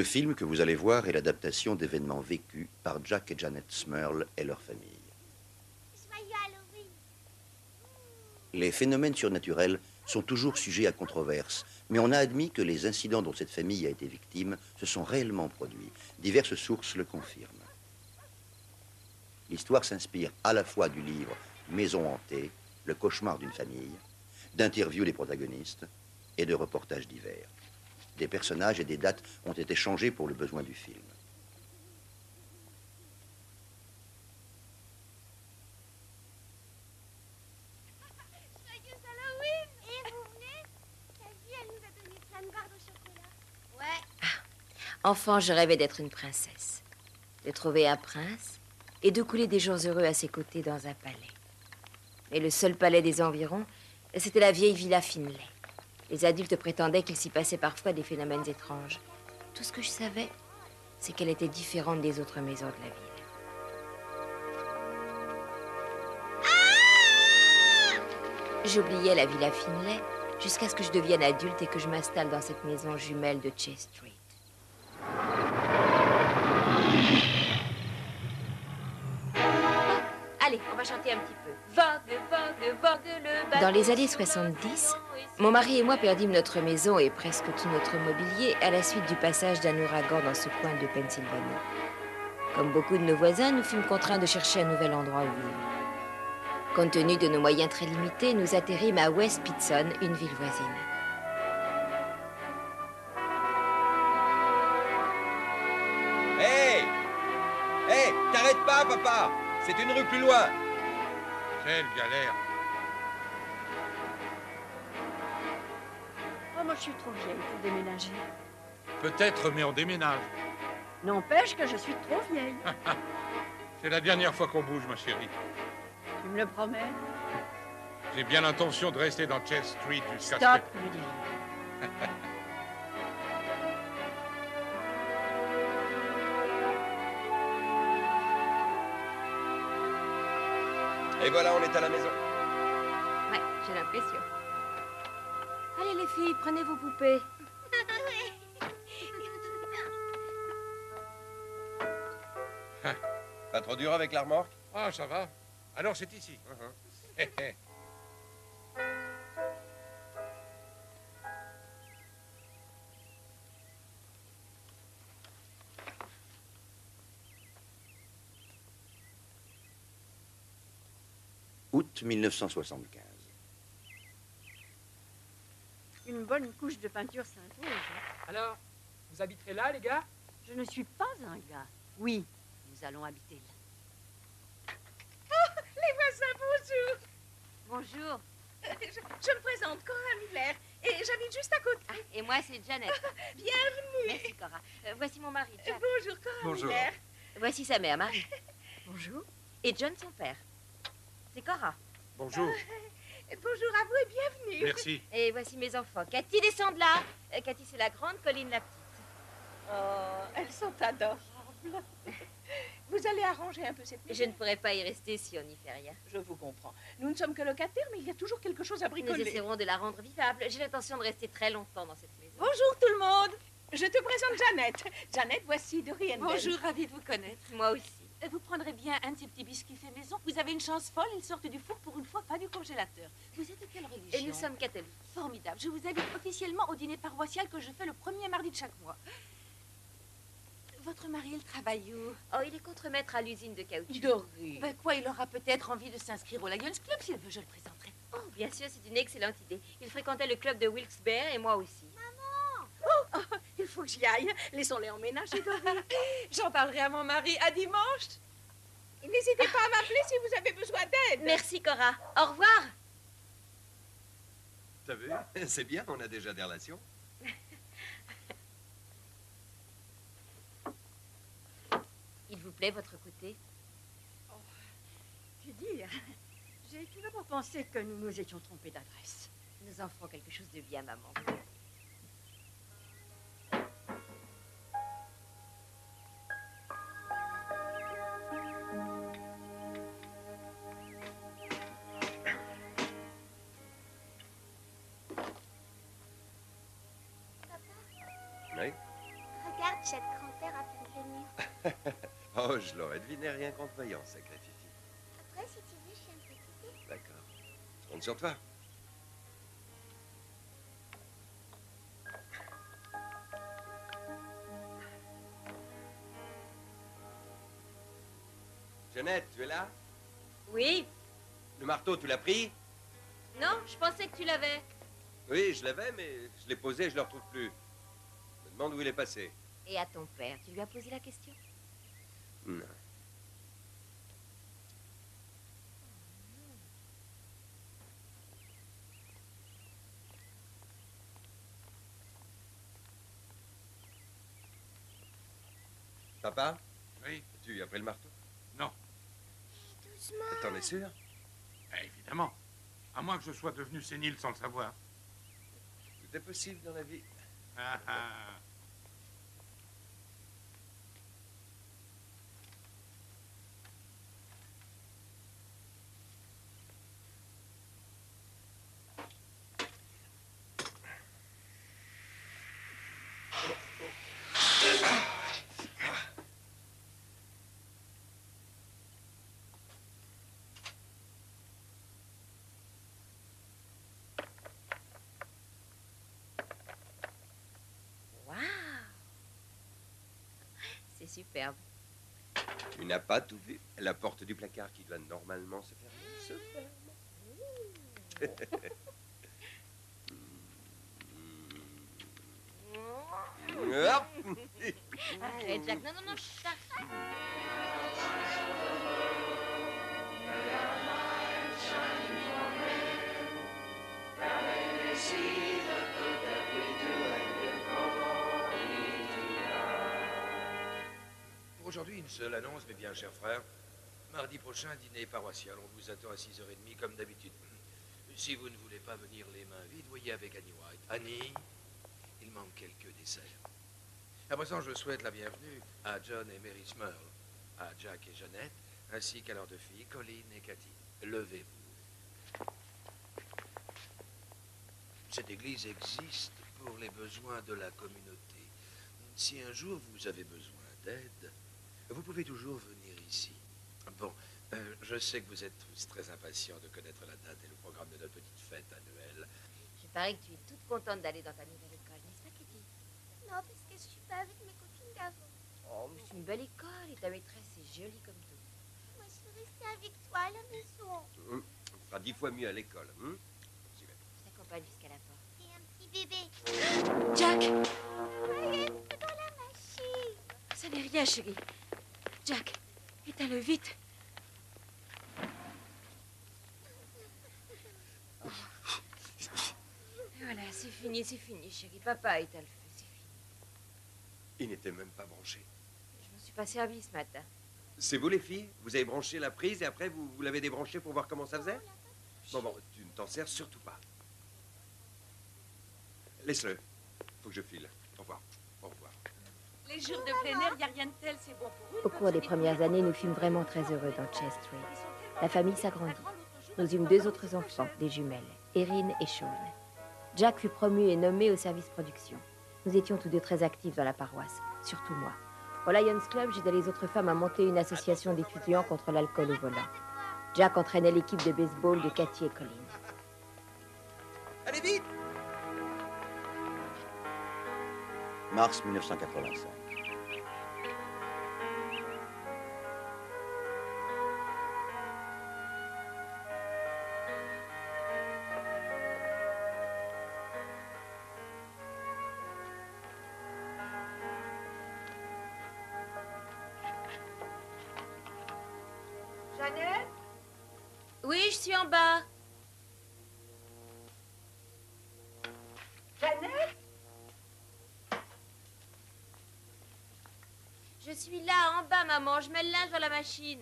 Le film que vous allez voir est l'adaptation d'événements vécus par Jack et Janet Smurl et leur famille. Les phénomènes surnaturels sont toujours sujets à controverse, mais on a admis que les incidents dont cette famille a été victime se sont réellement produits. Diverses sources le confirment. L'histoire s'inspire à la fois du livre Maison hantée, le cauchemar d'une famille, d'interviews des protagonistes et de reportages divers. Des personnages et des dates ont été changés pour le besoin du film. Enfant, je rêvais d'être une princesse, de trouver un prince et de couler des jours heureux à ses côtés dans un palais. Mais le seul palais des environs, c'était la vieille villa Finlay. Les adultes prétendaient qu'il s'y passait parfois des phénomènes étranges. Tout ce que je savais, c'est qu'elle était différente des autres maisons de la ville. J'oubliais la villa Finlay jusqu'à ce que je devienne adulte et que je m'installe dans cette maison jumelle de Chase Street. Va chanter un petit peu. Vogue, vogue, vogue le bateau. Dans les années 70, mon mari et moi perdîmes notre maison et presque tout notre mobilier à la suite du passage d'un ouragan dans ce coin de Pennsylvanie. Comme beaucoup de nos voisins, nous fûmes contraints de chercher un nouvel endroit où vivre. Compte tenu de nos moyens très limités, nous atterrîmes à West Pitson, une ville voisine. Hé Hé T'arrêtes pas, papa C'est une rue plus loin Quelle galère. Oh, moi, je suis trop vieille pour déménager. Peut-être, mais on déménage. N'empêche que je suis trop vieille. C'est la dernière fois qu'on bouge, ma chérie. tu me le promets? J'ai bien l'intention de rester dans Chess Street jusqu'à ce Stop, que... Ludivine. Et voilà, on est à la maison. Ouais, j'ai l'impression. Allez les filles, prenez vos poupées. Pas trop dur avec la remorque? Ah, ça va. Alors, c'est ici. Hé. Août 1975. Une bonne couche de peinture s'impose. Alors, vous habiterez là, les gars? Je ne suis pas un gars. Oui, nous allons habiter là. Les voisins, bonjour. Bonjour. Je, je me présente, Cora Miller, et j'habite juste à côté. Ah, et moi, c'est Janet. Bienvenue. Merci, Cora. Euh, voici mon mari, Jack. Bonjour, Cora Bonjour. Miller. Voici sa mère, Marie. Bonjour. Et John, son père. C'est Cora. Bonjour. Bonjour à vous et bienvenue. Merci. Et voici mes enfants. Cathy, descend de là. Euh, Cathy, c'est la grande, Colline, la petite. Oh, elles sont adorables. Vous allez arranger un peu cette Je maison. ne pourrais pas y rester si on n'y fait rien. Je vous comprends. Nous ne sommes que locataires, mais il y a toujours quelque chose à Nous bricoler. essaierons de la rendre vivable. J'ai l'intention de rester très longtemps dans cette maison. Bonjour tout le monde. Je te présente Jeannette. Jeannette, voici Dorian. Bonjour, ravie de vous connaître. Moi aussi. Euh, Vous prendrez bien un de ces petits biscuits faits maison. Vous avez une chance folle, ils sortent du four pour une fois, pas du congélateur. Vous êtes de quelle religion Et nous sommes catholiques. Formidable. Je vous invite officiellement au dîner paroissial que je fais le premier mardi de chaque mois. Votre mari, il travaille où? Oh, il est contremaître à l'usine de caoutchouc. Doré. Ben quoi, il aura peut-être envie de s'inscrire au Lions Club. S'il veut, je le présenterai. Oh, bien sûr, c'est une excellente idée. Il fréquentait le club de Wilkes-Barre et moi aussi. Oh, il faut que j'y aille. Laissons-les emménager. J'en parlerai à mon mari à dimanche. N'hésitez pas à m'appeler si vous avez besoin d'aide. Merci, Cora. Au revoir. T'as vu? C'est bien, on a déjà des relations. Il vous plaît, votre côté? Que dire? J'ai tout d'abord pensé que nous nous étions trompés d'adresse. Nous en ferons quelque chose de bien, maman. Oh, je l'aurais deviné rien qu'en te voyant, sacré Fifi. Après, si tu veux, je fais un petit thé. D'accord. Je compte sur toi. Jeannette, tu es là? Oui Le marteau, tu l'as pris? Non, je pensais que tu l'avais. Oui, je l'avais, mais je l'ai posé et je le retrouve plus. Je me demande où il est passé. Et à ton père, tu lui as posé la question? Non. Papa? Oui Tu as pris le marteau? Non. Doucement. T'en es sûr? Eh, Évidemment. À moins que je sois devenu sénile sans le savoir. Tout est possible dans la vie. Ah, ah. Waouh C'est superbe. Tu n'as pas tout vu. La porte du placard qui doit normalement se fermer se ferme. Arrête, Jacques. Non, non, non, seule annonce, mes bien chers frères. Mardi prochain, dîner paroissial. On vous attend à 6h30 comme d'habitude. Si vous ne voulez pas venir les mains vides, voyez avec Annie White. Annie, il manque quelques desserts. À présent, je souhaite la bienvenue à John et Mary Smurl, à Jack et Jeannette, ainsi qu'à leurs deux filles, Colleen et Cathy. Levez-vous. Cette église existe pour les besoins de la communauté. Si un jour vous avez besoin d'aide, vous pouvez toujours venir ici. Bon, euh, je sais que vous êtes tous très impatients de connaître la date et le programme de notre petite fête annuelle. Je parie que tu es toute contente d'aller dans ta nouvelle école, n'est-ce pas, Kitty? Non, parce que je suis pas avec mes copines d'avant. Oh, mais c'est une belle école et ta maîtresse est jolie comme tout. Moi, je veux rester avec toi à la maison. Hum, On fera dix fois mieux à l'école. vais. Je t'accompagne jusqu'à la porte. Et un petit bébé. Jack Regarde, c'est dans la machine. Ça n'est rien, chérie. Jack, éteins-le vite. Voilà, c'est fini, c'est fini, chérie. Papa éteint le feu, c'est fini. Il n'était même pas branché. Je m'en suis pas servi ce matin. C'est vous les filles? Vous avez branché la prise et après vous, vous l'avez débranché pour voir comment ça faisait? Bon, bon, tu ne t'en sers surtout pas. Laisse-le. Faut que je file. Au revoir. Les jours de plein air, il n'y a rien de tel, c'est bon pour eux. Au cours des premières années, nous fûmes vraiment très heureux dans Chest Street. La famille s'agrandit. Nous eûmes deux autres enfants, des jumelles, Erin et Sean. Jack fut promu et nommé au service production. Nous étions tous deux très actifs dans la paroisse, surtout moi. Au Lions Club, j'aidais les autres femmes à monter une association d'étudiants contre l'alcool au volant. Jack entraînait l'équipe de baseball de Cathy et Colleen. Allez vite Mars 1985. Suis là, en bas, maman. Je mets le linge dans la machine.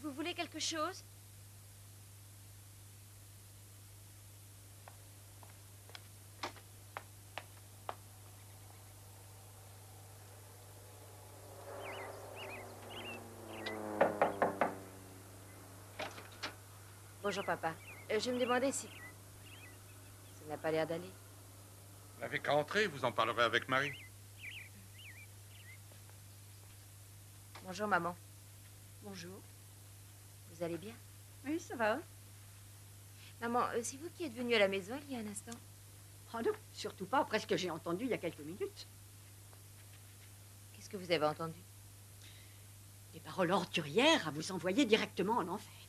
Vous voulez quelque chose? Bonjour, papa. Euh, je me demandais si... Ça n'a pas l'air d'aller. Vous n'avez qu'à entrer, vous en parlerez avec Marie. Bonjour, maman. Bonjour. Vous allez bien? Oui, ça va. Maman, euh, c'est vous qui êtes venue à la maison il y a un instant? Oh non, surtout pas après ce que j'ai entendu il y a quelques minutes. Qu'est-ce que vous avez entendu? Des paroles ordurières à vous envoyer directement en enfer.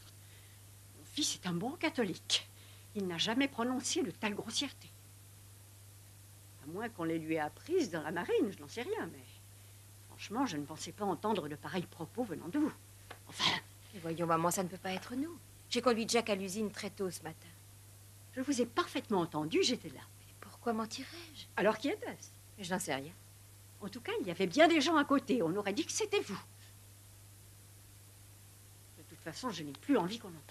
Fils est un bon catholique. Il n'a jamais prononcé de telle grossièreté. À moins qu'on les lui ait apprises dans la marine, je n'en sais rien, mais franchement, je ne pensais pas entendre de pareils propos venant de vous. Enfin, Mais voyons, maman, ça ne peut pas être nous. J'ai conduit Jack à l'usine très tôt ce matin. je vous ai parfaitement entendu, j'étais là. Pourquoi mentirais-je? Alors qui était-ce? Mais Je n'en sais rien. En tout cas, il y avait bien des gens à côté. On aurait dit que c'était vous. De toute façon, je n'ai plus envie qu'on en parle.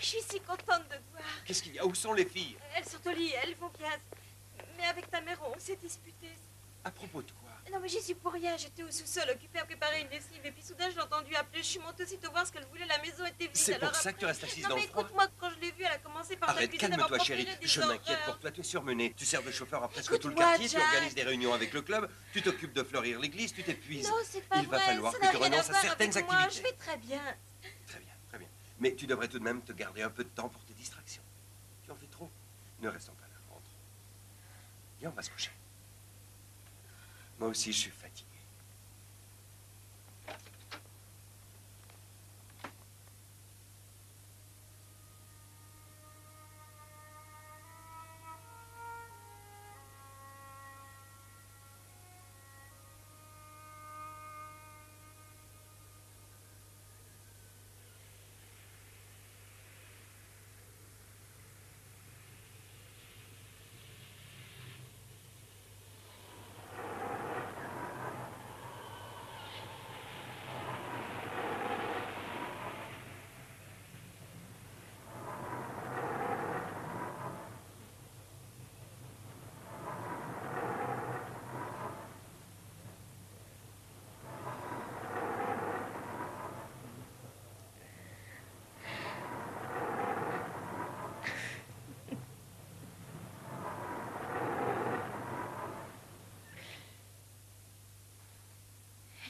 Je suis si contente de te voir. Qu'est-ce qu'il y a? Où sont les filles? Elles sont au lit, elles vont bien. Mais avec ta mère, on s'est disputé. À propos de quoi? Non, mais j'y suis pour rien. J'étais au sous-sol, occupée à préparer une lessive. Et puis soudain, je l'ai entendue appeler. Je suis montée aussitôt voir ce qu'elle voulait. La maison était vide. C'est pour ça après- que tu restes assise non, dans mais le froid écoute-moi, quand je l'ai vue, elle a commencé par Arrête, calme-toi, chérie. Je m'inquiète pour toi. Tu es surmenée. Tu sers de chauffeur à presque tout le quartier. Tu organises des réunions avec le club. Tu t'occupes de fleurir l'église. Tu t'épuises. Non, c'est pas Il va vrai. falloir ça que tu renonces à certaines moi. Je vais très bien. Mais tu devrais tout de même te garder un peu de temps pour tes distractions. Tu en fais trop. Ne restons pas là. Rentre. Viens, on va se coucher. Moi aussi, je suis fatigué.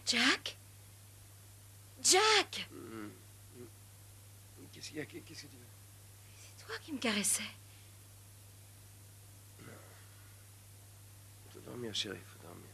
Jack? Jack Qu'est-ce qu'il y a? Qu'est-ce que tu veux? C'est toi qui me caressais. Faut dormir, chérie, faut dormir.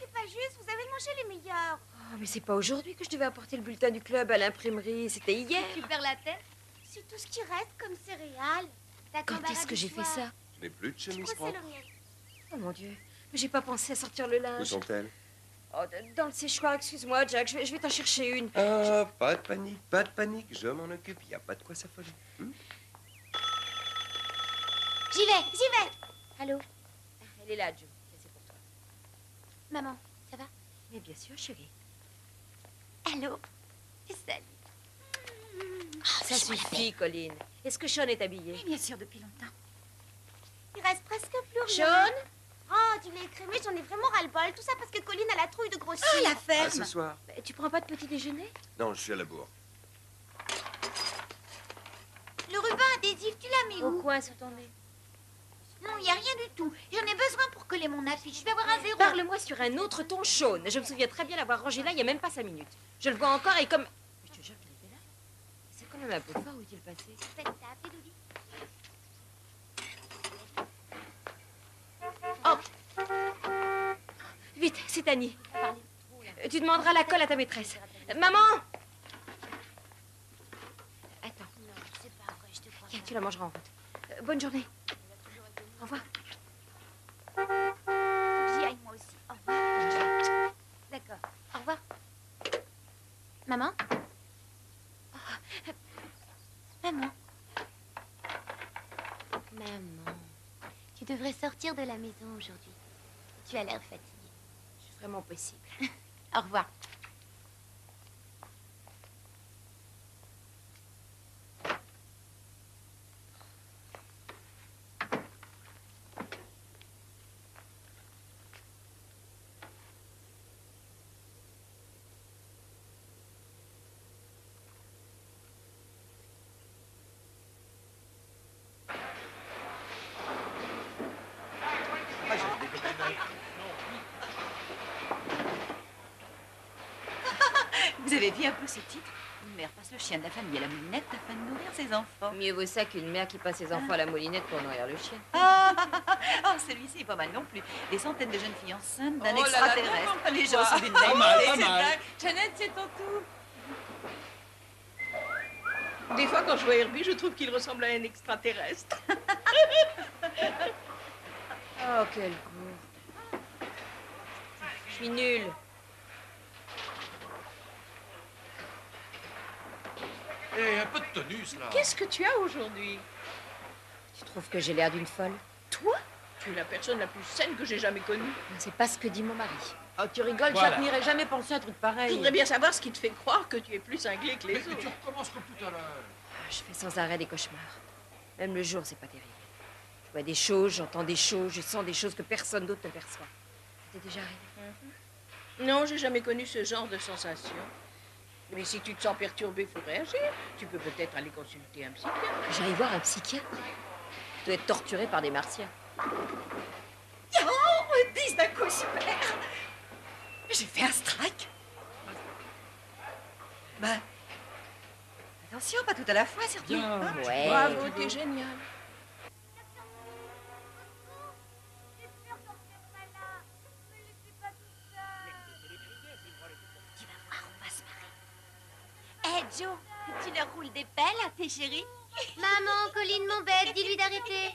C'est pas juste, vous avez mangé les meilleurs. Oh, mais c'est pas aujourd'hui que je devais apporter le bulletin du club à l'imprimerie. C'était hier. Tu perds la tête C'est tout ce qui reste comme céréales. T'as Quand est-ce que j'ai fait ça Je n'ai plus de chemise propre. Oh mon Dieu. Mais j'ai pas pensé à sortir le Où linge. sont-elles Oh, dans le séchoir, excuse-moi, Jack. Je vais, je vais t'en chercher une. Ah, pas de panique, pas de panique. Je m'en occupe. Il n'y a pas de quoi s'affoler. Hmm J'y vais, j'y vais. Allô Elle est là, Joe. C'est pour toi. Maman, ça va? Mais bien sûr, chérie. Allô Salut. Ça suffit, Colline. Est-ce que Sean est habillé? Bien sûr, depuis longtemps. Il reste presque plus rien. Sean? Oh, du lait écrémé, j'en ai vraiment ras-le-bol. Tout ça parce que Colline a la trouille de grossir. Ah, la À ferme ce soir. Bah, Tu prends pas de petit déjeuner? Non, je suis à la bourre. Le ruban adhésif, tu l'as mis Au où? coin, sur ton nez. Non, il n'y a rien du tout. J'en ai besoin pour coller mon affiche. Je vais avoir un zéro. Parle-moi sur un autre ton, Sean. Je me souviens très bien l'avoir rangé là il y a même pas cinq minutes. Je le vois encore et comme... Mais je te jure qu'il était là? C'est quand même un peu fort où est-il passé? Faites ça, fais Doudi. Vite, c'est Annie. Tu demanderas la colle à ta maîtresse. Maman Attends. Tiens, tu la mangeras en route. Euh, bonne journée. Au revoir. J'y aille moi aussi. Au revoir. D'accord. Au revoir. Maman? Oh. Maman. Maman. Tu devrais sortir de la maison aujourd'hui. Tu as l'air fatiguée. C'est vraiment possible. Au revoir. Vous avez vu un peu ce titre Une mère passe le chien de la famille à la moulinette afin de nourrir ses enfants. Mieux vaut ça qu'une mère qui passe ses enfants à la moulinette pour nourrir le chien. Ah, oh, celui-ci est pas mal non plus. Des centaines de jeunes filles enceintes d'un Oh là là, extraterrestre. non, Les gens sont d'une Pas mal, pas c'est mal. Jeannette, c'est ton tour. Des fois, quand je vois Herbie, je trouve qu'il ressemble à un extraterrestre. Oh, quel goût. Je suis nulle. Eh, un peu de tonus, là. Qu'est-ce que tu as aujourd'hui? Tu trouves que j'ai l'air d'une folle? Toi? Tu es la personne la plus saine que j'ai jamais connue. C'est pas ce que dit mon mari. Oh, tu rigoles, Voilà. Jacques n'irait jamais penser à un truc pareil. Je voudrais bien savoir ce qui te fait croire que tu es plus cinglé que les Mais, mais autres. tu recommences comme tout à l'heure. Je fais sans arrêt des cauchemars. Même le jour, c'est pas terrible. Je vois des choses, j'entends des choses, je sens des choses que personne d'autre ne perçoit. Ça t'est déjà arrivé Non, j'ai jamais connu ce genre de sensation. Mais si tu te sens perturbé, il faut réagir. Tu peux peut-être aller consulter un psychiatre. J'aille voir un psychiatre. Tu dois être torturé par des martiens. Oh, 10 d'un coup, super J'ai fait un strike Bah... Attention, pas tout à la fois, surtout. Bien, Hein ouais. Bravo, t'es génial. Joe, tu leur roules des pelles à tes chéris Maman, Colline m'embête, dis-lui d'arrêter.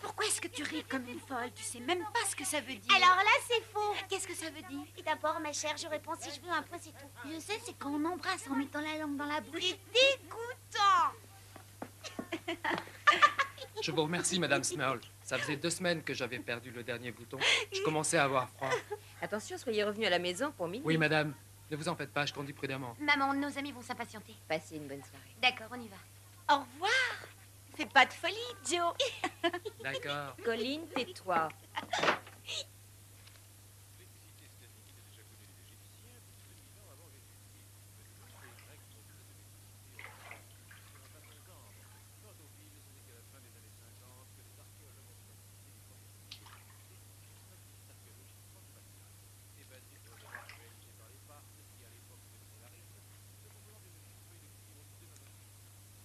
Pourquoi est-ce que tu ris comme une folle? Tu sais même pas ce que ça veut dire. Alors là, c'est faux. Qu'est-ce que ça veut dire? Et d'abord, ma chère, je réponds si je veux un peu, c'est tout. Je sais, c'est quand on embrasse en mettant la langue dans la bouche. C'est dégoûtant Je vous remercie, Madame Smurl. Ça faisait deux semaines que j'avais perdu le dernier bouton. Je commençais à avoir froid. Attention, soyez revenus à la maison pour minuit. Oui, madame. Ne vous en faites pas, je conduis prudemment. Maman, nos amis vont s'impatienter. Passez une bonne soirée. D'accord, on y va. Au revoir. Fais pas de folie, Joe. D'accord. Colline, tais-toi.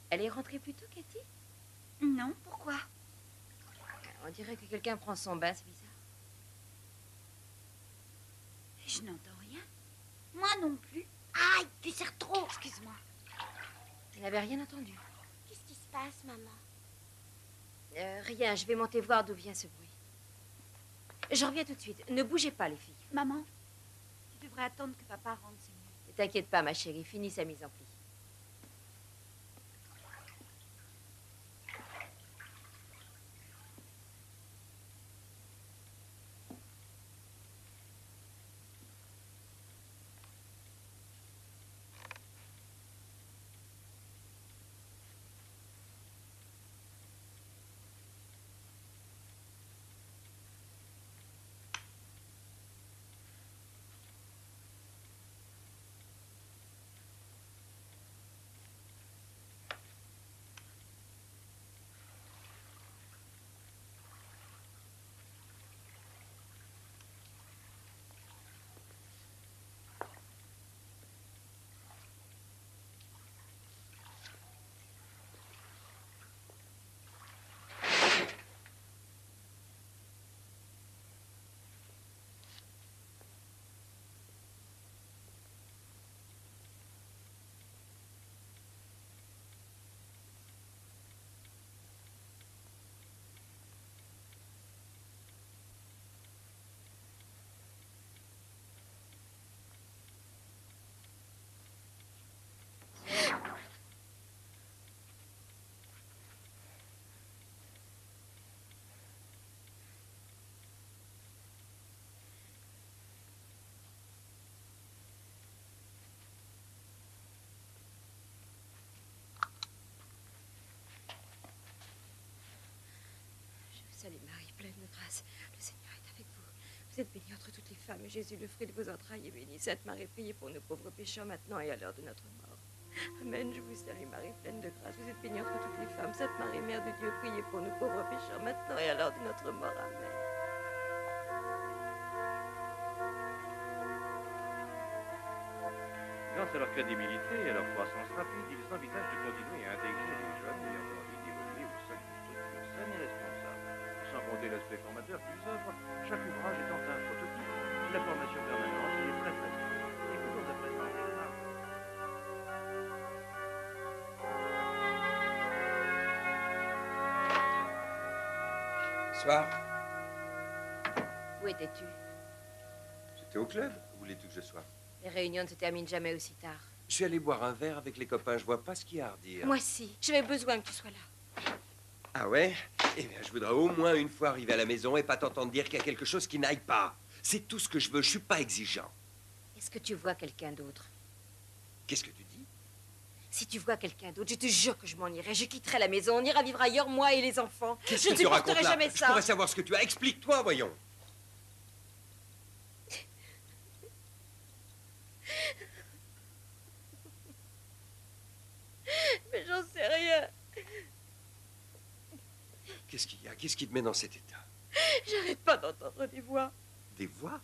Elle est rentrée plus tôt, Cathy? Non, pourquoi? On dirait que quelqu'un prend son bain, c'est bizarre. Je n'entends rien. Moi non plus. Aïe, tu serres trop. Excuse-moi. Elle n'avait rien entendu. Qu'est-ce qui se passe, maman? Euh, rien, je vais monter voir d'où vient ce bruit. Je reviens tout de suite. Ne bougez pas, les filles. Maman, tu devrais attendre que papa rentre, c'est mieux. Ne t'inquiète pas, ma chérie. Finis sa mise en pli. Grâce. Le Seigneur est avec vous. Vous êtes bénie entre toutes les femmes, et Jésus, le fruit de vos entrailles, est béni. Sainte Marie, priez pour nos pauvres pécheurs, maintenant et à l'heure de notre mort. Amen. Je vous salue, Marie, pleine de grâce. Vous êtes bénie entre toutes les femmes. Sainte Marie, Mère de Dieu, priez pour nos pauvres pécheurs, maintenant et à l'heure de notre mort. Amen. Grâce à leur crédibilité et à leur croissance rapide, ils envisagent de continuer à intégrer les jeunes ayant L'aspect formateur qu'ils offrent, chaque ouvrage étant un prototype, la formation permanente est très présente. Écoutons à présent Bernard. Soir. Où étais-tu? J'étais au club. Où voulais-tu que je sois? Les réunions ne se terminent jamais aussi tard. Je suis allé boire un verre avec les copains. Je vois pas ce qu'il y a à redire. Moi si. J'avais besoin que tu sois là. Ah ouais Eh bien, je voudrais au moins une fois arriver à la maison et pas t'entendre dire qu'il y a quelque chose qui n'aille pas. C'est tout ce que je veux. Je suis pas exigeant. Est-ce que tu vois quelqu'un d'autre? Qu'est-ce que tu dis? Si tu vois quelqu'un d'autre, je te jure que je m'en irai. Je quitterai la maison. On ira vivre ailleurs, moi et les enfants. Je ne supporterai jamais Je ça. pourrais savoir ce que tu as. Explique-toi, voyons. Mais j'en sais rien. Qu'est-ce qu'il y a? Qu'est-ce qui te met dans cet état? J'arrête pas d'entendre des voix. Des voix?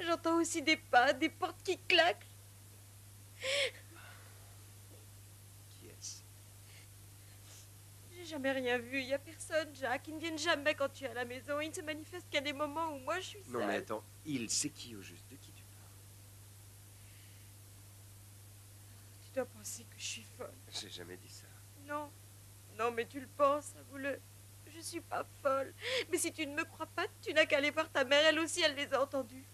J'entends aussi des pas, des portes qui claquent. Qui est-ce? J'ai jamais rien vu. Il y a personne, Jacques. Ils ne viennent jamais quand tu es à la maison. Ils ne se manifestent qu'à des moments où moi je suis seule. Non, mais attends. Il sait qui au juste De qui tu parles? Tu dois penser que je suis folle. J'ai jamais dit ça. Non. Non, mais tu le penses, avoue-le. Je suis pas folle. Mais si tu ne me crois pas, tu n'as qu'à aller voir ta mère. Elle aussi, elle les a entendus.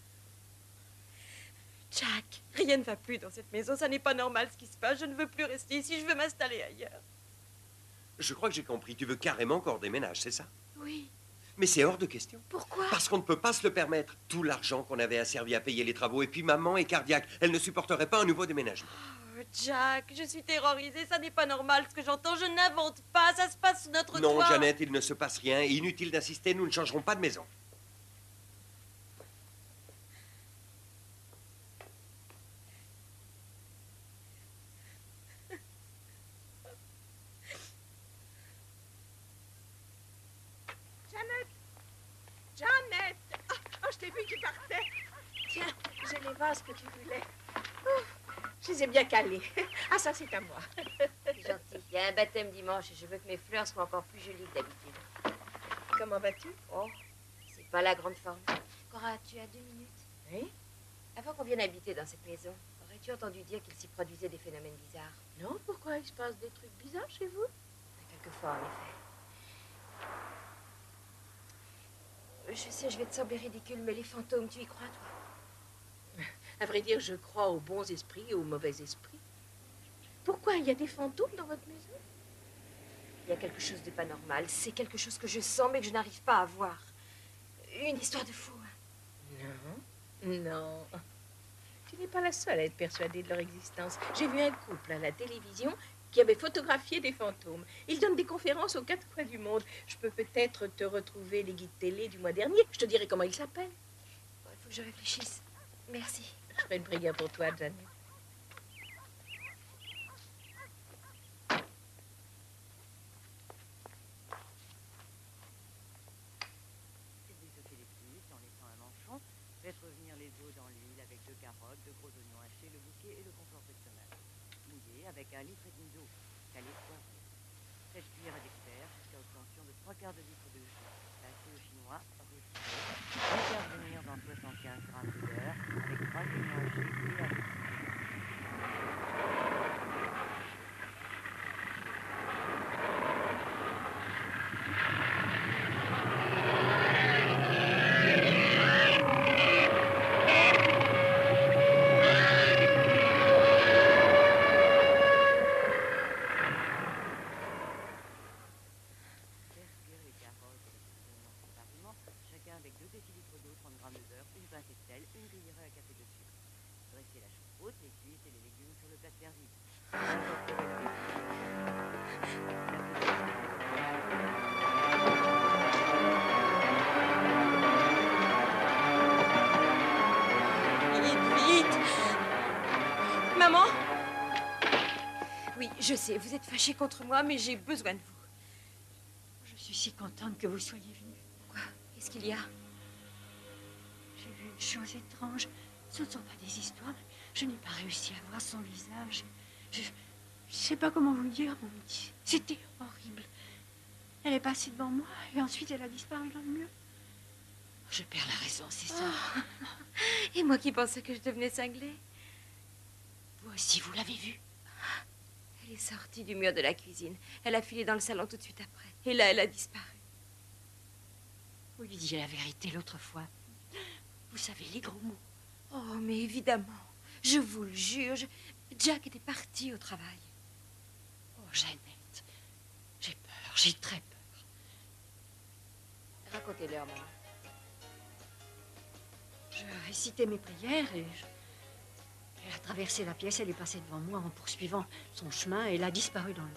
Jack, rien ne va plus dans cette maison. Ça n'est pas normal ce qui se passe. Je ne veux plus rester ici. Je veux m'installer ailleurs. Je crois que j'ai compris. Tu veux carrément qu'on redéménage, c'est ça? Oui. Mais c'est hors de question. Pourquoi? Parce qu'on ne peut pas se le permettre. Tout l'argent qu'on avait asservi à payer les travaux. Et puis maman est cardiaque. Elle ne supporterait pas un nouveau déménagement. Oh, Jack, je suis terrorisée. Ça n'est pas normal ce que j'entends. Je n'invente pas. Ça se passe sous notre Non, toit. Jeannette, il ne se passe rien. Inutile d'insister, nous ne changerons pas de maison. Jeannette Jeannette oh, oh, je t'ai vu, tu partais. Tiens, j'ai les vases que tu voulais. Ouf, je les ai bien calés. Ah, ça, c'est à moi. C'est gentil. Il y a un baptême dimanche et je veux que mes fleurs soient encore plus jolies que d'habitude. Comment vas-tu? Oh, c'est pas la grande forme. Cora, tu as deux minutes? Oui Avant qu'on vienne habiter dans cette maison, aurais-tu entendu dire qu'il s'y produisait des phénomènes bizarres? Non, pourquoi il se passe des trucs bizarres chez vous? Quelquefois, en effet. Je sais, je vais te sembler ridicule, mais les fantômes, tu y crois, toi? À vrai dire, je crois aux bons esprits et aux mauvais esprits. Pourquoi Il y a des fantômes dans votre maison? Il y a quelque chose de pas normal. C'est quelque chose que je sens, mais que je n'arrive pas à voir. Une histoire de fou. Non. Non. Tu n'es pas la seule à être persuadée de leur existence. J'ai vu un couple à la télévision qui avait photographié des fantômes. Ils donnent des conférences aux quatre coins du monde. Je peux peut-être te retrouver les guides télé du mois dernier. Je te dirai comment ils s'appellent. Il faut que je réfléchisse. Merci. Je ferai une prière pour toi, Janet. Désosser les plus en laissant un manchon. Faites revenir les os dans l'huile avec deux carottes, deux gros oignons hachés, le bouquet et le confort de tomate. Mouillez avec un litre et demi d'eau. Poivré. Faites cuire à l'expert jusqu'à obtention de trois quarts de litre de jus. Passez au chinois. Faire venir dans 75 grammes de beurre avec trois oignons je sais, vous êtes fâchée contre moi, mais j'ai besoin de vous. Je suis si contente que vous soyez venue. Quoi? Qu'est-ce qu'il y a? J'ai vu une chose étrange. Ce ne sont pas des histoires, mais je n'ai pas réussi à voir son visage. Je ne sais pas comment vous le dire, mon petit. C'était horrible. Elle est passée devant moi et ensuite elle a disparu dans le mur. Je perds la raison, c'est ça. Oh. Et moi qui pensais que je devenais cinglée? Vous aussi, vous l'avez vue est sortie du mur de la cuisine. Elle a filé dans le salon tout de suite après. Et là, elle a disparu. Vous lui disiez la vérité l'autre fois. Vous savez les gros mots. Oh, mais évidemment. Je vous le jure, je- Jack était parti au travail. Oh, Jeannette, j'ai peur, j'ai très peur. Racontez-leur, maman. Je récitais mes prières et je... Elle a traversé la pièce, elle est passée devant moi en poursuivant son chemin et elle a disparu dans le.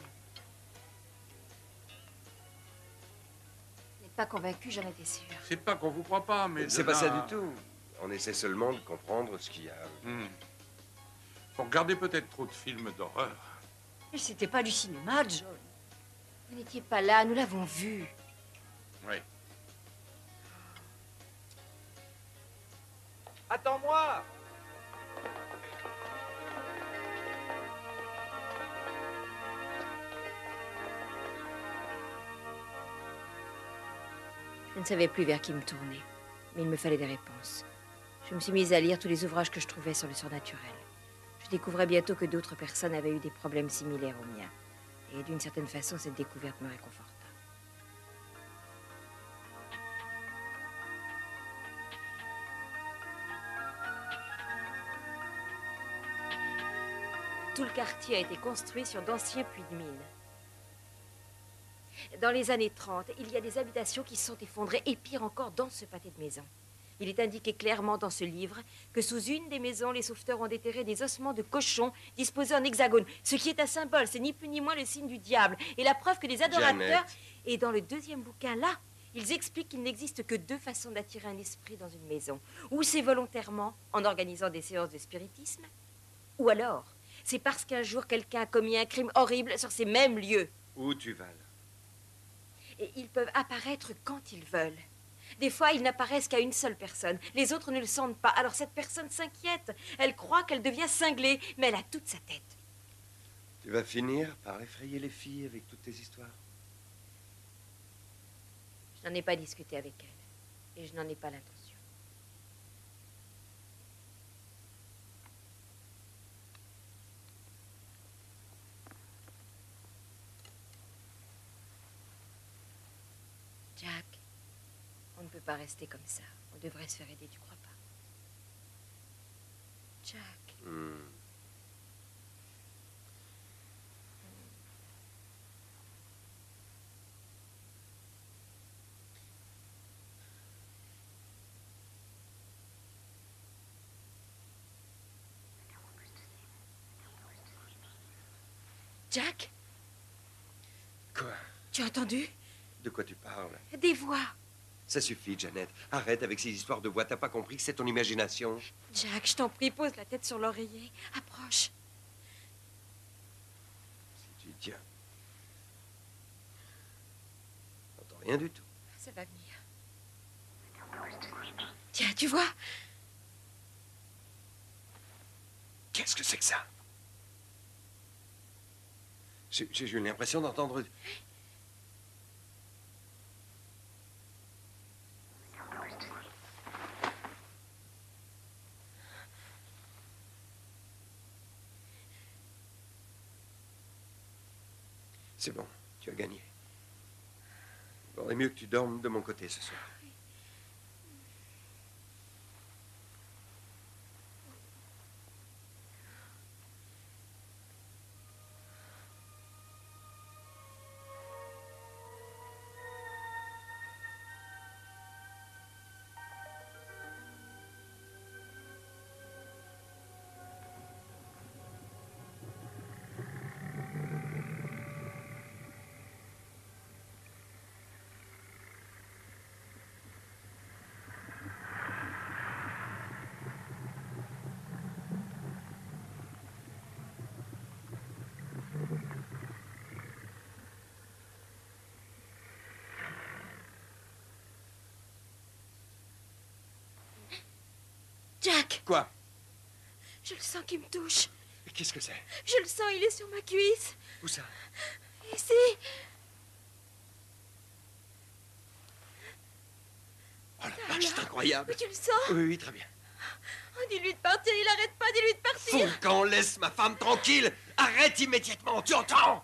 Vous n'êtes pas convaincu, j'en étais sûre. C'est pas qu'on vous croit pas, mais. C'est pas là- ça du tout. On essaie seulement de comprendre ce qu'il y a. Hmm. Vous regardez peut-être trop de films d'horreur. Mais c'était pas du cinéma, John. Vous n'étiez pas là, nous l'avons vu. Oui. Attends-moi Je ne savais plus vers qui me tourner, mais il me fallait des réponses. Je me suis mise à lire tous les ouvrages que je trouvais sur le surnaturel. Je découvrais bientôt que d'autres personnes avaient eu des problèmes similaires aux miens. Et d'une certaine façon, cette découverte me réconforta. Tout le quartier a été construit sur d'anciens puits de mine. Dans les années 30, il y a des habitations qui se sont effondrées et pire encore dans ce pâté de maisons. Il est indiqué clairement dans ce livre que sous une des maisons, les sauveteurs ont déterré des ossements de cochons disposés en hexagone, ce qui est un symbole, c'est ni plus ni moins le signe du diable. Et la preuve que les adorateurs... Et dans le deuxième bouquin, là, ils expliquent qu'il n'existe que deux façons d'attirer un esprit dans une maison. Ou c'est volontairement, en organisant des séances de spiritisme, ou alors c'est parce qu'un jour quelqu'un a commis un crime horrible sur ces mêmes lieux. Où tu vas là? Et ils peuvent apparaître quand ils veulent. Des fois, ils n'apparaissent qu'à une seule personne. Les autres ne le sentent pas. Alors cette personne s'inquiète. Elle croit qu'elle devient cinglée, mais elle a toute sa tête. Tu vas finir par effrayer les filles avec toutes tes histoires. Je n'en ai pas discuté avec elle. Et je n'en ai pas l'intention. Jack, on ne peut pas rester comme ça. On devrait se faire aider, tu crois pas? Jack. Hmm. Jack, Quoi? Tu as entendu? De quoi tu parles? Des voix. Ça suffit, Jeannette. Arrête avec ces histoires de voix. T'as pas compris que c'est ton imagination? Jack, je t'en prie, pose la tête sur l'oreiller. Approche. Si tu tiens. J'entends rien du tout. Ça va venir. Tiens, tu vois? Qu'est-ce que c'est que ça? J'ai j'ai eu l'impression d'entendre. C'est bon, tu as gagné. Il vaudrait mieux que tu dormes de mon côté ce soir. Jack Quoi? Je le sens qui me touche. Qu'est-ce que c'est? Je le sens, il est sur ma cuisse. Où ça? Ici. Oh la vache, c'est incroyable. Mais tu le sens? Oui, oui, très bien. Oh, dis-lui de partir, il arrête pas, dis-lui de partir. Foulcan, laisse ma femme tranquille Arrête immédiatement, tu entends?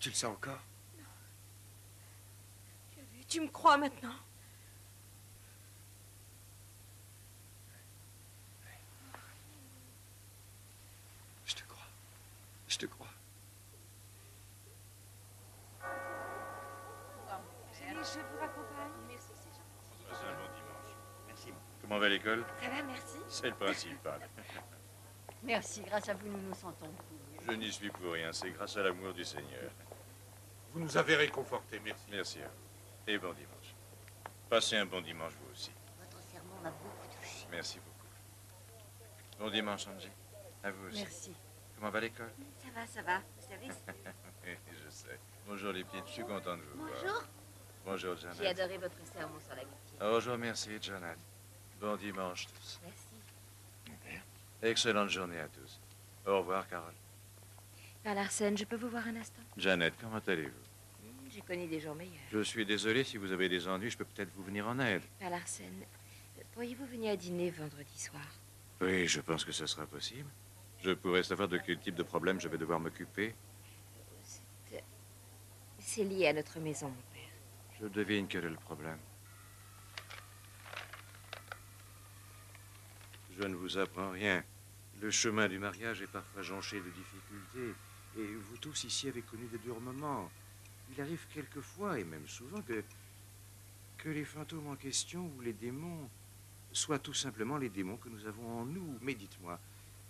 Tu le sens encore? Vu, tu me crois maintenant. Comment va l'école Ça va, merci. C'est le principal. Merci, grâce à vous, nous nous sentons. Je n'y suis pour rien, c'est grâce à l'amour du Seigneur. Vous nous avez réconfortés, merci. Merci à vous. Et bon dimanche. Passez un bon dimanche, vous aussi. Votre sermon m'a beaucoup touché. Merci beaucoup. Bon dimanche, Angie. À vous aussi. Merci. Comment va l'école? Ça va, ça va. Vous savez, Oui, je sais. Bonjour les petites, je suis content de vous voir. Bonjour. Bonjour, Janet. J'ai adoré votre sermon sur l'amitié. Oh, je vous remercie, Janet. Bon dimanche tous. Merci. Excellente journée à tous. Au revoir, Carole. Père Larsen, je peux vous voir un instant? Janet, comment allez-vous? J'ai connu des jours meilleurs. Je suis désolé si vous avez des ennuis, je peux peut-être vous venir en aide. Père Larsen, pourriez-vous venir à dîner vendredi soir? Oui, je pense que ce sera possible. Je pourrais savoir de quel type de problème je vais devoir m'occuper. C'est lié à notre maison, mon père. Je devine quel est le problème. Je ne vous apprends rien. Le chemin du mariage est parfois jonché de difficultés. Et vous tous ici avez connu des durs moments. Il arrive quelquefois, et même souvent, que, que les fantômes en question ou les démons soient tout simplement les démons que nous avons en nous. Mais dites-moi,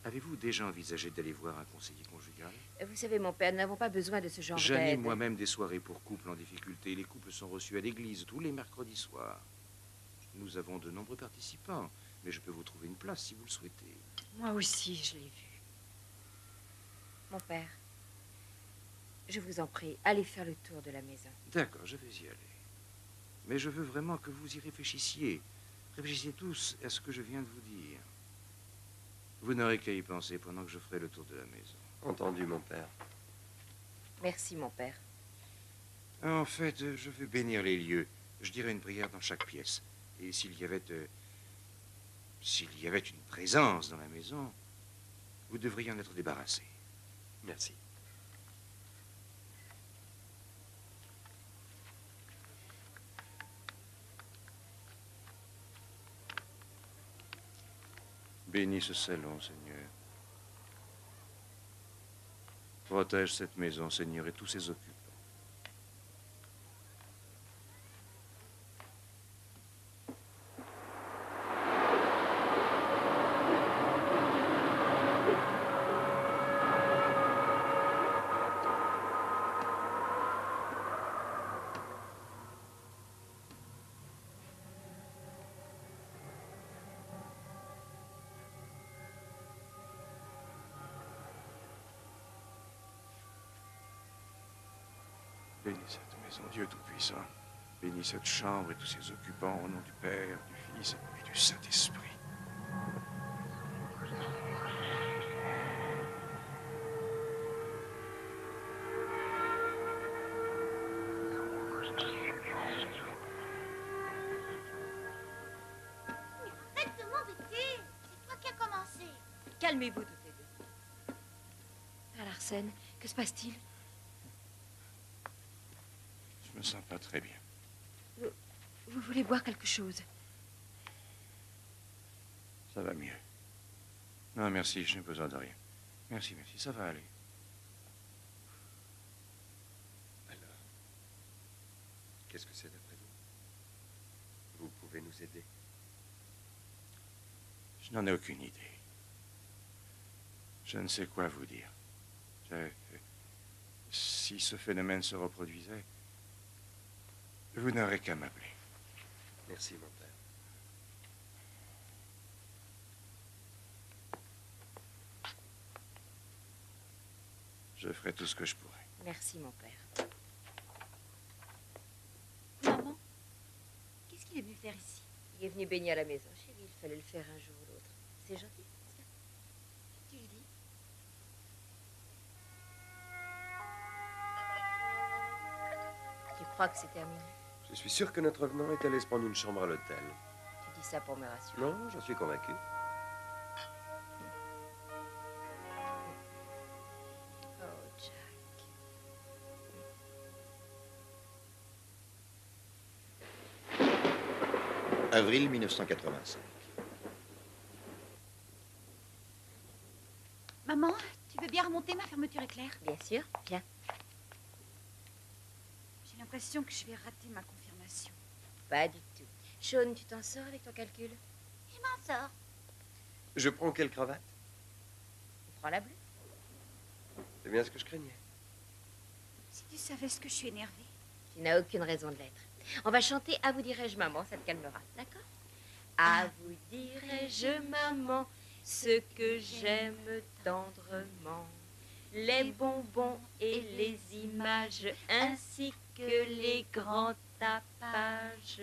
avez-vous déjà envisagé d'aller voir un conseiller conjugal? Vous savez, mon père, nous n'avons pas besoin de ce genre d'aide. J'anime moi-même des soirées pour couples en difficulté. Les couples sont reçus à l'église tous les mercredis soirs. Nous avons de nombreux participants, mais je peux vous trouver une place si vous le souhaitez. Moi aussi, je l'ai vu. Mon père, je vous en prie, allez faire le tour de la maison. D'accord, je vais y aller. Mais je veux vraiment que vous y réfléchissiez. Réfléchissez tous à ce que je viens de vous dire. Vous n'aurez qu'à y penser pendant que je ferai le tour de la maison. Entendu, mon père. Merci, mon père. En fait, euh, je veux bénir les lieux. Je dirais une prière dans chaque pièce. Et s'il y avait... s'il y avait une présence dans la maison, vous devriez en être débarrassé. Merci. Bénis ce salon, Seigneur. Protège cette maison, Seigneur, et tous ses occupants. Bénis cette maison, Dieu Tout-Puissant. Bénis cette chambre et tous ses occupants au nom du Père, du Fils et du Saint-Esprit. Arrête de m'embêter. C'est toi qui as commencé. Calmez-vous toutes les deux. Père Larsen, que se passe-t-il? Me sens pas très bien. Vous voulez boire quelque chose? Ça va mieux. Non, merci, je n'ai besoin de rien. Merci, merci, ça va aller. Alors, qu'est-ce que c'est d'après vous? Vous pouvez nous aider? Je n'en ai aucune idée. Je ne sais quoi vous dire. Je- Si ce phénomène se reproduisait, vous n'aurez qu'à m'appeler. Merci, mon père. Je ferai tout ce que je pourrai. Merci, mon père. Maman, qu'est-ce qu'il est venu faire ici? Il est venu baigner à la maison, chérie. Il fallait le faire un jour ou l'autre. C'est gentil, pas? Tu le dis? Tu crois que c'est terminé? Je suis sûr que notre venant est allé se prendre une chambre à l'hôtel. Tu dis ça pour me rassurer. Non, j'en suis convaincu. Oh, Jack. Avril 1985. Maman, tu veux bien remonter ma fermeture éclair? Bien sûr, viens. J'ai l'impression que je vais rater ma confirmation. Pas du tout. Sean, tu t'en sors avec ton calcul? Je m'en sors. Je prends quelle cravate? Prends la bleue. C'est bien ce que je craignais. Si tu savais ce que je suis énervée. Tu n'as aucune raison de l'être. On va chanter À vous dirai-je maman, ça te calmera, d'accord À vous dirai-je maman ce que j'aime tendrement. Les bonbons et les images, ainsi que les grands tapages.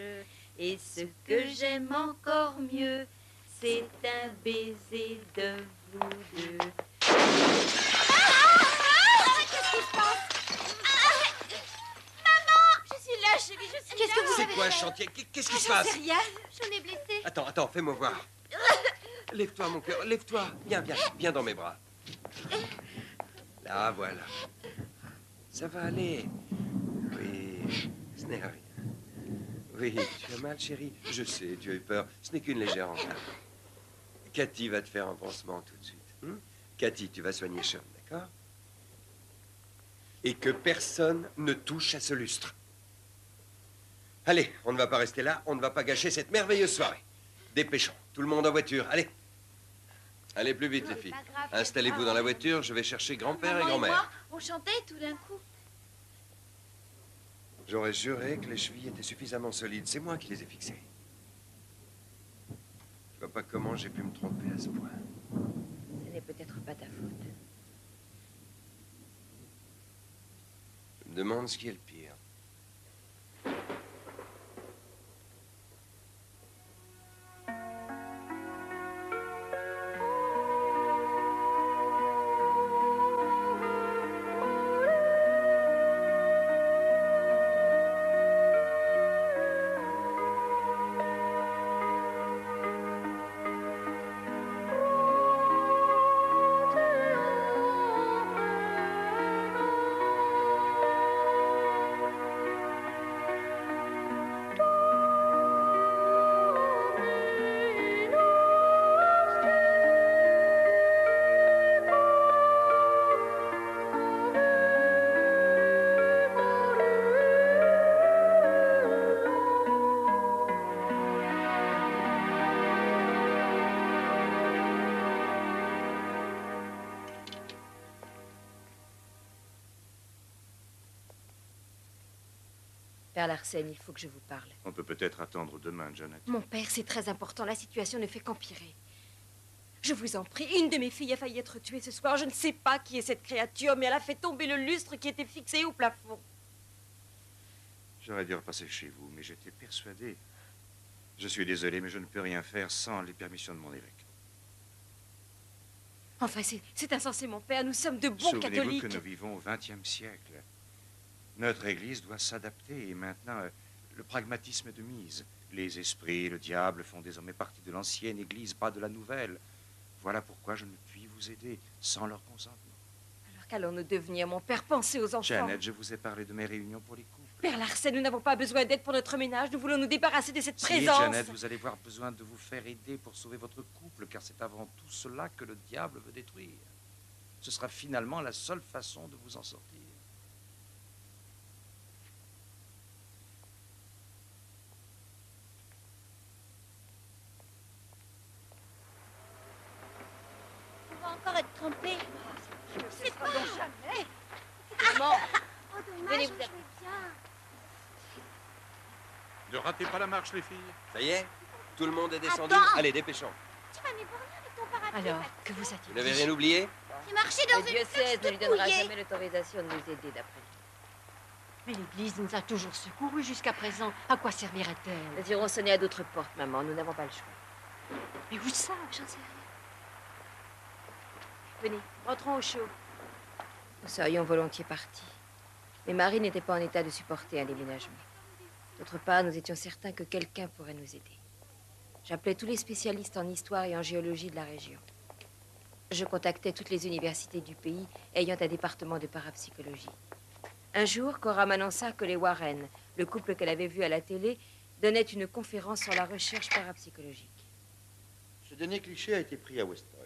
Et ce que j'aime encore mieux, c'est un baiser de vous deux. Qu'est-ce qui se passe Maman Je suis là, chérie, je suis Qu'est-ce que vous C'est avez quoi un chantier Qu'est- Qu'est-ce qui Ah, se j'en passe? sais rien. J'en ai blessé. Attends, attends, fais-moi voir. Lève-toi, mon cœur, lève-toi. Viens, viens, viens dans mes bras. Là, voilà. Ça va aller. Oui, ce n'est rien. Oui, tu as mal, chérie. Je sais, tu as eu peur. Ce n'est qu'une légère entrave. Cathy va te faire un pansement tout de suite. hein Cathy, tu vas soigner Sean, d'accord? Et que personne ne touche à ce lustre. Allez, on ne va pas rester là, on ne va pas gâcher cette merveilleuse soirée. Dépêchons, tout le monde en voiture, allez. Allez plus vite, les filles. Installez-vous dans la voiture, je vais chercher grand-père et grand-mère. on chantait tout d'un coup. J'aurais juré que les chevilles étaient suffisamment solides. C'est moi qui les ai fixées. Je vois pas comment j'ai pu me tromper à ce point. Ce n'est peut-être pas ta faute. Je me demande ce qui est le pire. Larsen, il faut que je vous parle. On peut peut-être attendre demain, Janet. Mon père, c'est très important. La situation ne fait qu'empirer. Je vous en prie, une de mes filles a failli être tuée ce soir. Je ne sais pas qui est cette créature, mais elle a fait tomber le lustre qui était fixé au plafond. J'aurais dû repasser chez vous, mais j'étais persuadé. Je suis désolé, mais je ne peux rien faire sans les permissions de mon évêque. Enfin, c'est- insensé, mon père. Nous sommes de bons Souvenez-vous catholiques. que nous vivons au XXe siècle. Notre Église doit s'adapter et maintenant, euh, le pragmatisme est de mise. Les esprits le diable font désormais partie de l'ancienne Église, pas de la nouvelle. Voilà pourquoi je ne puis vous aider sans leur consentement. Alors qu'allons-nous devenir, mon père? Pensez aux enfants. Janet, je vous ai parlé de mes réunions pour les couples. Père Larsen, nous n'avons pas besoin d'aide pour notre ménage. Nous voulons nous débarrasser de cette Si, présence. Janet, vous allez avoir besoin de vous faire aider pour sauver votre couple, car c'est avant tout cela que le diable veut détruire. Ce sera finalement la seule façon de vous en sortir. On va encore être trompés. C'est pas jamais. Maman, Oh, dommage, venez on vous jouait bien. Ne ratez pas la marche, les filles. Ça y est Tout le monde est descendu Attends. Allez, dépêchons. Tu vas m'ébranler avec ton parapluie. Alors, que vous a-t-il Vous n'avez rien oublié J'ai marché dans Le une flaque ne lui donnera jamais l'autorisation de nous aider d'après lui. Mais l'Église nous a toujours secourus jusqu'à présent. À quoi servirait-elle Nous irons sonner à d'autres portes, maman. Nous n'avons pas le choix. Mais où ça J'en sais rien. Venez, rentrons au chaud. Nous serions volontiers partis. Mais Marie n'était pas en état de supporter un déménagement. D'autre part, nous étions certains que quelqu'un pourrait nous aider. J'appelais tous les spécialistes en histoire et en géologie de la région. Je contactais toutes les universités du pays ayant un département de parapsychologie. Un jour, Cora m'annonça que les Warren, le couple qu'elle avait vu à la télé, donnaient une conférence sur la recherche parapsychologique. Ce dernier cliché a été pris à West Point.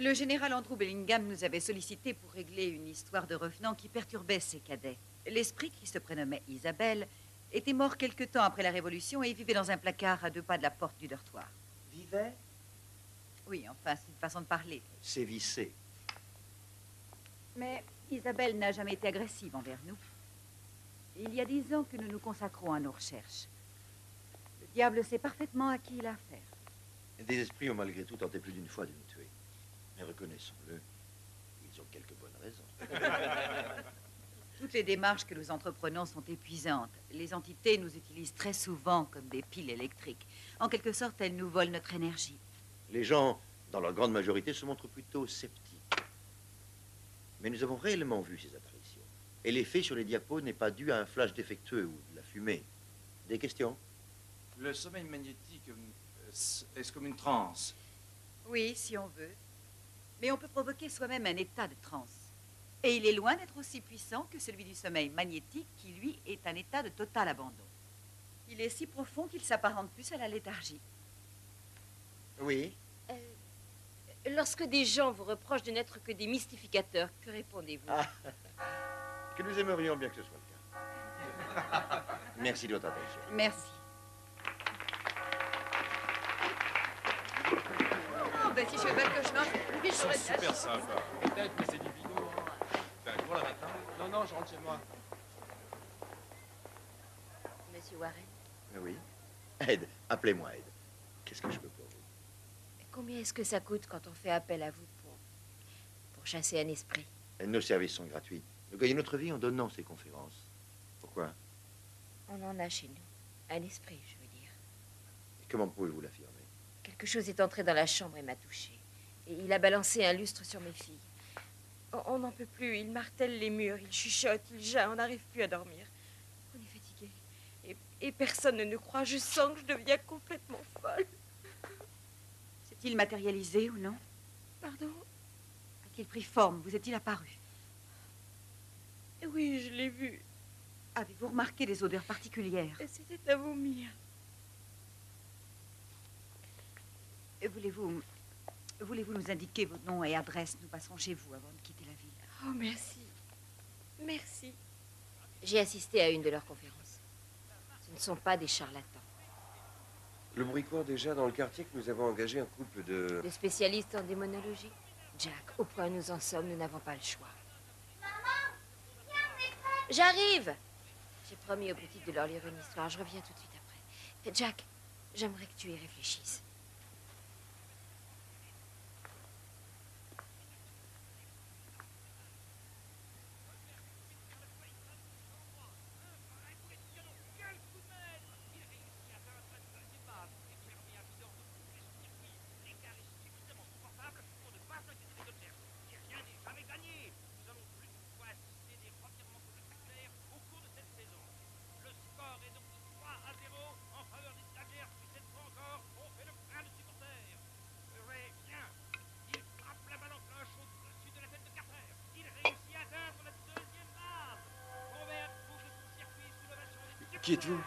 Le général Andrew Bellingham nous avait sollicité pour régler une histoire de revenant qui perturbait ses cadets. L'esprit, qui se prénommait Isabelle, était mort quelque temps après la Révolution et vivait dans un placard à deux pas de la porte du dortoir. Vivait? Oui, enfin, c'est une façon de parler. Sévissé. Mais Isabelle n'a jamais été agressive envers nous. Il y a dix ans que nous nous consacrons à nos recherches. Le diable sait parfaitement à qui il a affaire. Des esprits ont malgré tout tenté plus d'une fois de nous tuer. Mais reconnaissons-le, ils ont quelques bonnes raisons. Toutes les démarches que nous entreprenons sont épuisantes. Les entités nous utilisent très souvent comme des piles électriques. En quelque sorte, elles nous volent notre énergie. Les gens, dans leur grande majorité, se montrent plutôt sceptiques. Mais nous avons réellement vu ces apparitions. Et l'effet sur les diapos n'est pas dû à un flash défectueux ou de la fumée. Des questions? Le sommeil magnétique, euh, est-ce comme une transe? Oui, si on veut. Mais on peut provoquer soi-même un état de transe. Et il est loin d'être aussi puissant que celui du sommeil magnétique, qui, lui, est un état de total abandon. Il est si profond qu'il s'apparente plus à la léthargie. Oui. Euh, lorsque des gens vous reprochent de n'être que des mystificateurs, que répondez-vous? Ah, Que nous aimerions bien que ce soit le cas. Merci de votre attention. Merci. Oh, ben si je fais pas le cauchemar, Ils sont super sympas. Peut-être, mais c'est. Ben, pour la matin. Non, non, je rentre chez moi. Monsieur Warren, Oui. Ed, appelez-moi Ed. Qu'est-ce que je peux pour vous? Combien est-ce que ça coûte quand on fait appel à vous pour, pour chasser un esprit? Nos services sont gratuits. Nous gagnons notre vie en donnant ces conférences. Pourquoi? On en a chez nous. Un esprit, je veux dire. Et comment pouvez-vous l'affirmer? Quelque chose est entré dans la chambre et m'a touché. Et il a balancé un lustre sur mes filles. On- On n'en peut plus. Il martèle les murs, il chuchote, il jaille. On n'arrive plus à dormir. On est fatigué. Et, et personne ne nous croit. Je sens que je deviens complètement folle. S'est-il matérialisé ou non? Pardon? A-t-il pris forme? Vous est-il apparu? Oui, je l'ai vu. Avez-vous remarqué des odeurs particulières? C'était à vomir. Voulez-vous voulez-vous nous indiquer vos noms et adresses? Nous passerons chez vous avant de quitter. Oh, merci. Merci. J'ai assisté à une de leurs conférences. Ce ne sont pas des charlatans. Le bruit court déjà dans le quartier que nous avons engagé un couple de... De spécialistes en démonologie. Jack, au point où nous en sommes, nous n'avons pas le choix. J'arrive J'ai promis aux petites de leur lire une histoire. Je reviens tout de suite après. Jack, j'aimerais que tu y réfléchisses. Qui êtes-vous?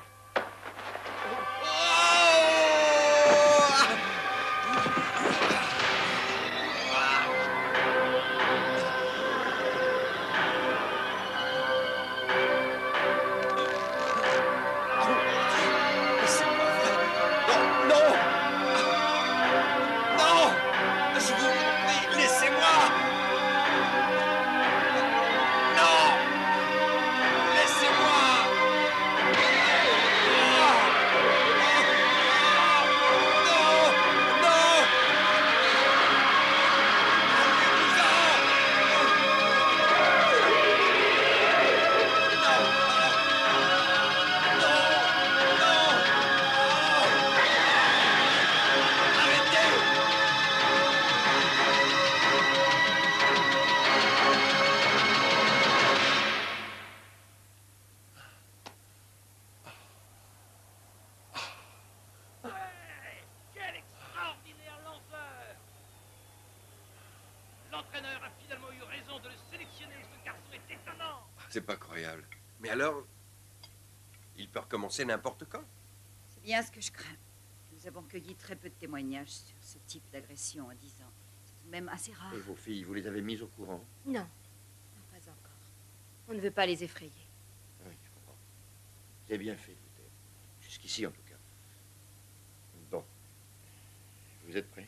Entraîneur a finalement eu raison de le sélectionner. Ce garçon est étonnant. C'est pas croyable. Mais alors, il peut recommencer n'importe quand. C'est bien ce que je crains. Nous avons cueilli très peu de témoignages sur ce type d'agression en dix ans. C'est tout de même assez rare. Et vos filles, vous les avez mises au courant? Non, non, pas encore. On ne veut pas les effrayer. Oui, je comprends. Vous avez bien fait de vous taire. Jusqu'ici, en tout cas. Bon. Vous êtes prêts?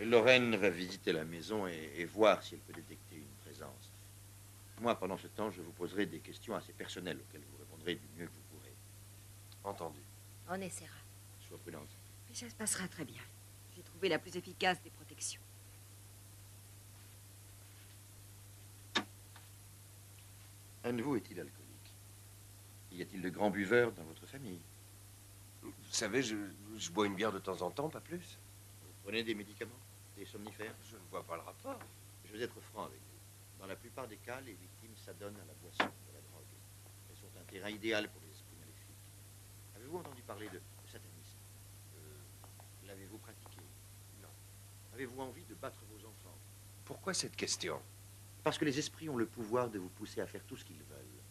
Lorraine va visiter la maison et, et voir si elle peut détecter une présence. Moi, pendant ce temps, je vous poserai des questions assez personnelles auxquelles vous répondrez du mieux que vous pourrez. Entendu. On essaiera. Sois prudente. Mais ça se passera très bien. J'ai trouvé la plus efficace des protections. Un de vous est-il alcoolique? Y a-t-il de grands buveurs dans votre famille? Vous savez, je, je bois une bière de temps en temps, pas plus. Vous prenez des médicaments? Des somnifères Je ne vois pas le rapport. Je vais être franc avec vous. Dans la plupart des cas, les victimes s'adonnent à la boisson, de la drogue. Elles sont un terrain idéal pour les esprits maléfiques. Avez-vous entendu parler de, de satanisme? Euh, L'avez-vous pratiqué? Non. Avez-vous envie de battre vos enfants? Pourquoi cette question? Parce que les esprits ont le pouvoir de vous pousser à faire tout ce qu'ils veulent.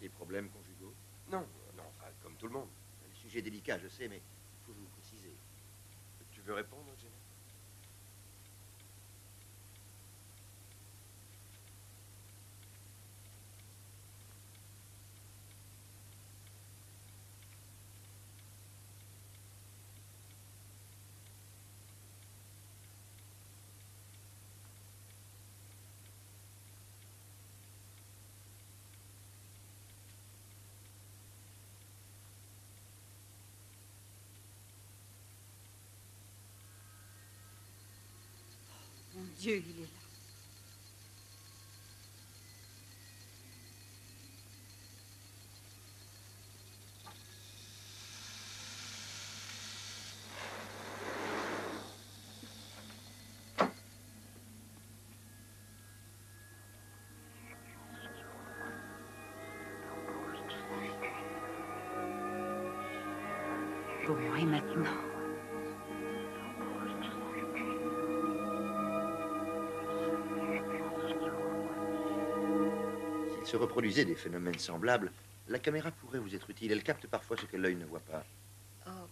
Des problèmes conjugaux? Non, non, enfin, comme tout le monde. Un sujet délicat, je sais, mais il faut vous préciser. Tu veux répondre, Dieu, il est là. Bon, et maintenant se reproduisait des phénomènes semblables, la caméra pourrait vous être utile. Elle capte parfois ce que l'œil ne voit pas. Oh,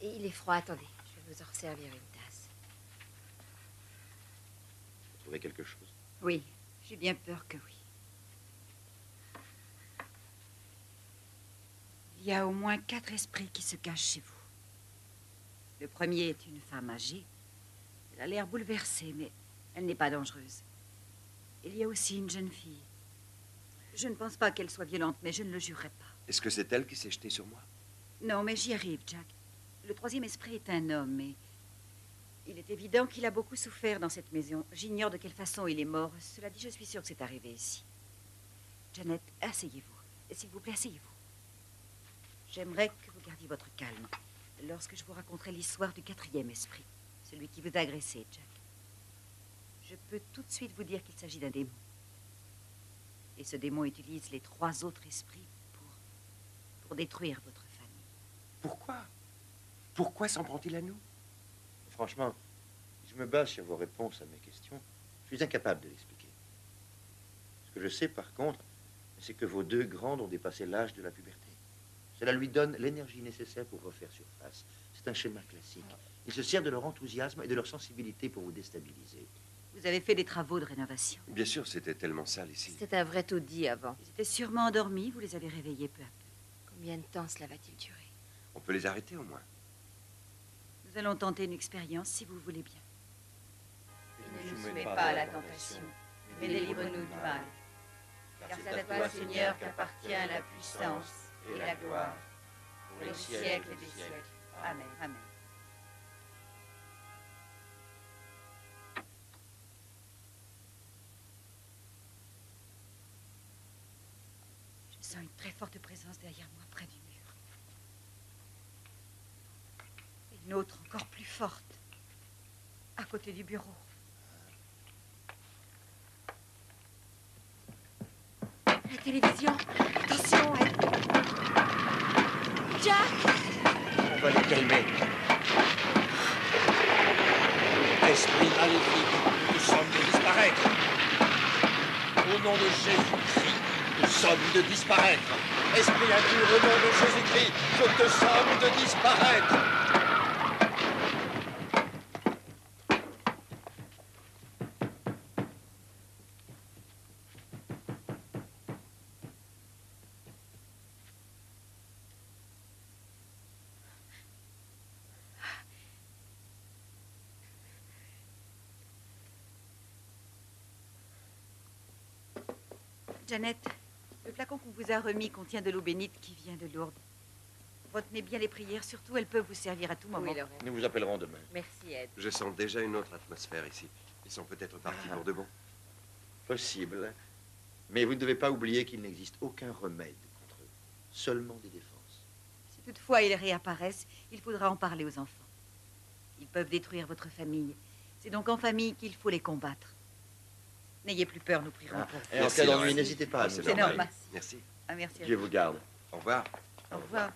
il est froid. Attendez, je vais vous en servir une tasse. Vous trouvez quelque chose? Oui, j'ai bien peur que oui. Il y a au moins quatre esprits qui se cachent chez vous. Le premier est une femme âgée. Elle a l'air bouleversée, mais elle n'est pas dangereuse. Il y a aussi une jeune fille. Je ne pense pas qu'elle soit violente, mais je ne le jurerai pas. Est-ce que c'est elle qui s'est jetée sur moi? Non, mais j'y arrive, Jack. Le troisième esprit est un homme, et il est évident qu'il a beaucoup souffert dans cette maison. J'ignore de quelle façon il est mort. Cela dit, je suis sûre que c'est arrivé ici. Janet, asseyez-vous. S'il vous plaît, asseyez-vous. J'aimerais que vous gardiez votre calme lorsque je vous raconterai l'histoire du quatrième esprit, celui qui vous a agressé, Jack. Je peux tout de suite vous dire qu'il s'agit d'un démon. Et ce démon utilise les trois autres esprits pour, pour détruire votre famille. Pourquoi? Pourquoi s'en prend-il à nous? Franchement, je me base sur vos réponses à mes questions. Je suis incapable de l'expliquer. Ce que je sais, par contre, c'est que vos deux grandes ont dépassé l'âge de la puberté. Cela lui donne l'énergie nécessaire pour refaire surface. C'est un schéma classique. Il se sert de leur enthousiasme et de leur sensibilité pour vous déstabiliser. Vous avez fait des travaux de rénovation. Bien sûr, c'était tellement sale ici. C'était un vrai taudis avant. Ils étaient sûrement endormis, vous les avez réveillés peu à peu. Combien de temps cela va-t-il durer? On peut les arrêter au moins. Nous allons tenter une expérience si vous voulez bien. Ne nous soumets pas à la tentation, mais délivre-nous du mal. Car c'est à toi, Seigneur, qu'appartient la puissance et la gloire pour les siècles des siècles. Amen. Amen. Sens une très forte présence derrière moi, près du mur. Une autre encore plus forte, à côté du bureau. La télévision. Attention, elle... Jack On va les calmer. Esprit maléfique, nous sommes de disparaître. Au nom de Jésus-Christ, nous sommes de disparaître. Esprit impur, au nom de Jésus-Christ, je te somme de disparaître. Janet, le flacon qu'on vous a remis contient de l'eau bénite qui vient de Lourdes. Retenez bien les prières, surtout elles peuvent vous servir à tout moment. Oui, Lorraine. Nous vous appellerons demain. Merci, Ed. Je sens déjà une autre atmosphère ici. Ils sont peut-être partis pour de bon. Possible. Mais vous ne devez pas oublier qu'il n'existe aucun remède contre eux. Seulement des défenses. Si toutefois ils réapparaissent, il faudra en parler aux enfants. Ils peuvent détruire votre famille. C'est donc en famille qu'il faut les combattre. N'ayez plus peur, nous prierons Ah, pour vous. et en cas d'ennui, n'hésitez pas à C'est normal. normal. Merci. Ah, merci à Dieu vous. vous garde. Au revoir. Au revoir.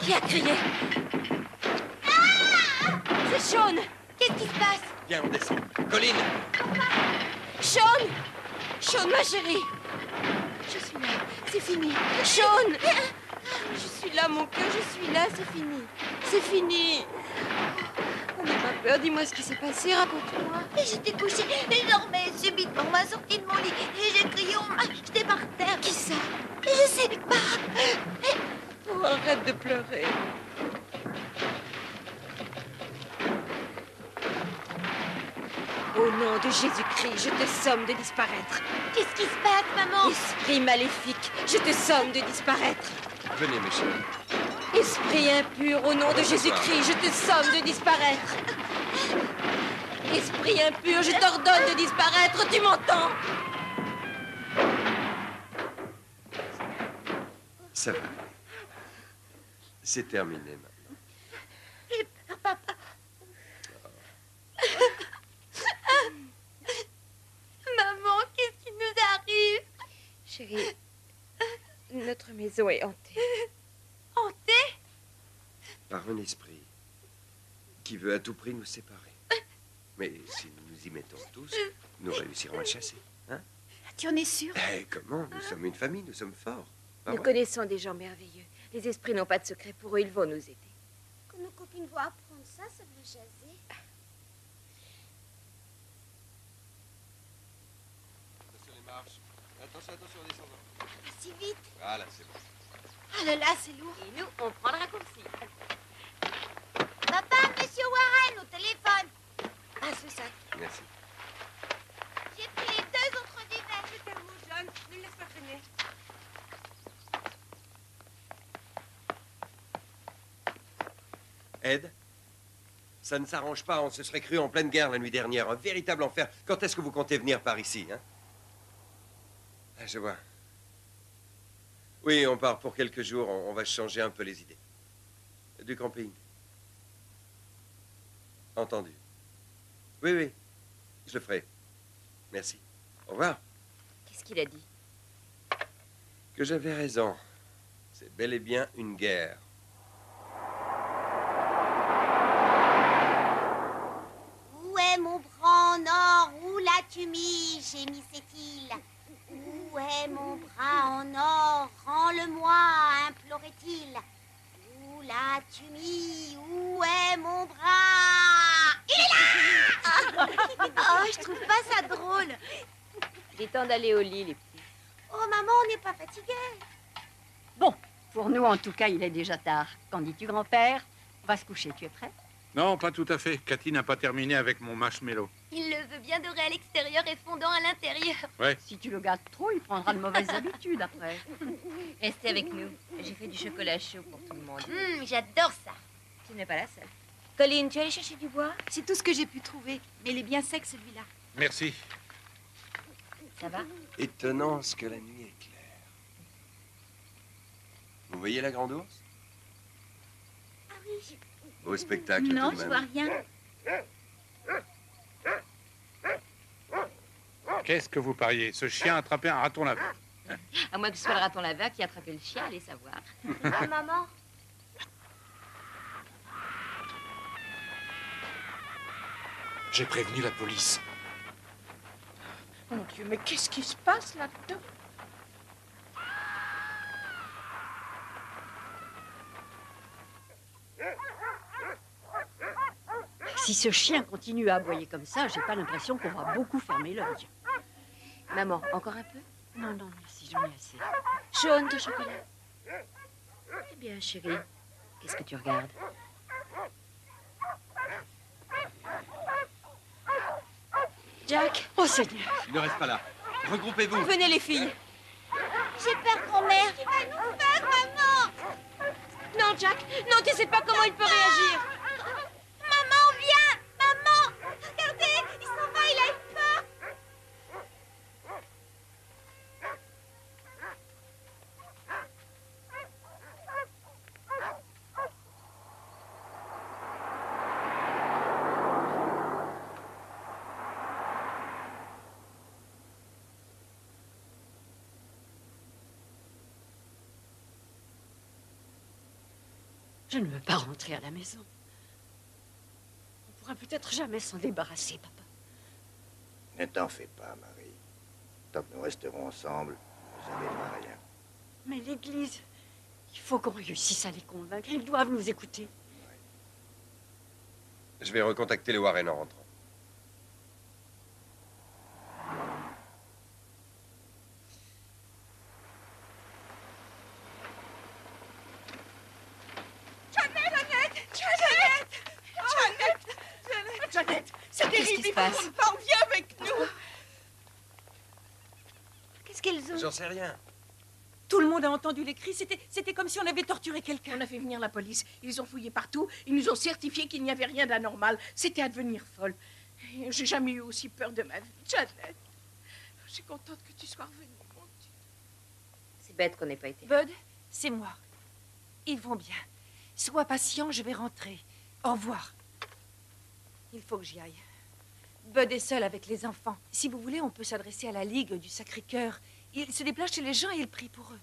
Qui a crié Ah C'est Sean Qu'est-ce qui se passe Viens, on descend. Colline Sean Sean, ma chérie Je suis là, c'est fini. Sean Je suis là, mon cœur, je suis là, c'est fini. C'est fini. Oh, N'aie pas peur, dis-moi ce qui s'est passé, raconte-moi. J'étais couchée, je dormais subitement, on m'a sorti de mon lit et j'ai crié, on m'a jeté par terre. Qui ça Je sais pas. Oh, arrête de pleurer. Au nom de Jésus-Christ, je te somme de disparaître. Qu'est-ce qui se passe, maman? Esprit maléfique, je te somme de disparaître. Venez, mes chéris. Esprit impur, au nom de Jésus-Christ, je te somme de disparaître. Esprit impur, je t'ordonne de disparaître, tu m'entends? Ça va. C'est terminé maintenant. J'ai peur, papa. Maman, qu'est-ce qui nous arrive Chérie, notre maison est hantée. Hantée? Par un esprit qui veut à tout prix nous séparer. Mais si nous nous y mettons tous, nous réussirons à le chasser. Hein? Tu en es sûr? Eh, comment? Nous sommes une famille, nous sommes forts. Pas Nous vrai connaissons des gens merveilleux. Les esprits n'ont pas de secret pour eux, ils vont nous aider. Quand nos copines vont apprendre ça, ça va jaser. Attention les marches. Attention, attention, descendant. Pas si vite. Voilà, c'est bon. Ah là là, c'est lourd. Et nous, on prend le raccourci. Papa, monsieur Warren, au téléphone. Ah, ce sac. Merci. J'ai pris les deux autres vivets. Je t'aime, mon John. Ne le laisse pas traîner. Ed Ça ne s'arrange pas, on se serait cru en pleine guerre la nuit dernière. Un véritable enfer. Quand est-ce que vous comptez venir par ici, hein? Ah, Je vois. Oui, on part pour quelques jours, on, on va changer un peu les idées. Du camping. Entendu. Oui, oui, je le ferai. Merci. Au revoir. Qu'est-ce qu'il a dit? Que j'avais raison. C'est bel et bien une guerre. Où est mon bras en or? Où l'as-tu mis? Gémissait-il. Où est mon bras en or Rends-le-moi, implorait-il. Où l'as-tu mis? Où est mon bras? Il est là Oh, je trouve pas ça drôle. Il est temps d'aller au lit, les petits. Oh, maman, on n'est pas fatigué. Bon, pour nous, en tout cas, il est déjà tard. Qu'en dis-tu, grand-père? On va se coucher, tu es prêt? Non, pas tout à fait. Cathy n'a pas terminé avec mon marshmallow. Il le veut bien doré à l'extérieur et fondant à l'intérieur. Ouais. Si tu le gardes trop, il prendra de mauvaises habitudes après. Restez avec nous. J'ai fait du chocolat chaud pour tout le monde. Hum, J'adore ça. Tu n'es pas la seule. Colline, tu es allée chercher du bois? C'est tout ce que j'ai pu trouver, mais il est bien sec celui-là. Merci. Ça va? Étonnant ce que la nuit est claire. Vous voyez la grande ours? Ah oui. Beau spectacle Non, tout de je même. vois rien. Qu'est-ce que vous pariez? Ce chien a attrapé un raton laveur. À moins que ce soit le raton laveur qui a attrapé le chien, allez savoir. Ah, maman. J'ai prévenu la police. Mon Dieu, mais qu'est-ce qui se passe là-dedans? Si ce chien continue à aboyer comme ça, j'ai pas l'impression qu'on va beaucoup fermer l'œil. Maman, encore un peu Non, non, merci, j'en ai assez. Jaune de chocolat. Eh bien, chérie, qu'est-ce que tu regardes Jack Oh Seigneur Ne reste pas là. Regroupez-vous. Venez les filles J'ai peur, grand-mère. Il va nous faire, maman. Non, Jack, non, tu sais pas comment il peut réagir. Maman, viens. Maman. Regardez, il s'en va, il a eu peur. Je ne veux pas rentrer à la maison. On pourra peut-être jamais s'en débarrasser, papa. Ne t'en fais pas, Marie. Tant que nous resterons ensemble, ça n'arrivera rien. Mais l'église, il faut qu'on réussisse à les convaincre. Ils doivent nous écouter. Je vais recontacter les Warren en rentrant. Jeannette Jeannette Jeannette Jeannette Jeannette C'est Qu'est-ce qui terrible, se il faut passe qu'on parle, viens avec nous Qu'est-ce qu'elles ont J'en sais rien. Tout le monde a entendu les cris. C'était, c'était comme si on avait torturé quelqu'un. On a fait venir la police. Ils ont fouillé partout. Ils nous ont certifié qu'il n'y avait rien d'anormal. C'était à devenir folle. J'ai jamais eu aussi peur de ma vie. Jeannette, je suis contente que tu sois revenue. mon Dieu. C'est bête qu'on n'ait pas été. Bud, c'est moi. Ils vont bien. Sois patient, je vais rentrer. Au revoir. Il faut que j'y aille. Bud est seul avec les enfants. Si vous voulez, on peut s'adresser à la Ligue du Sacré-Cœur. Il se déplace chez les gens et il prie pour eux.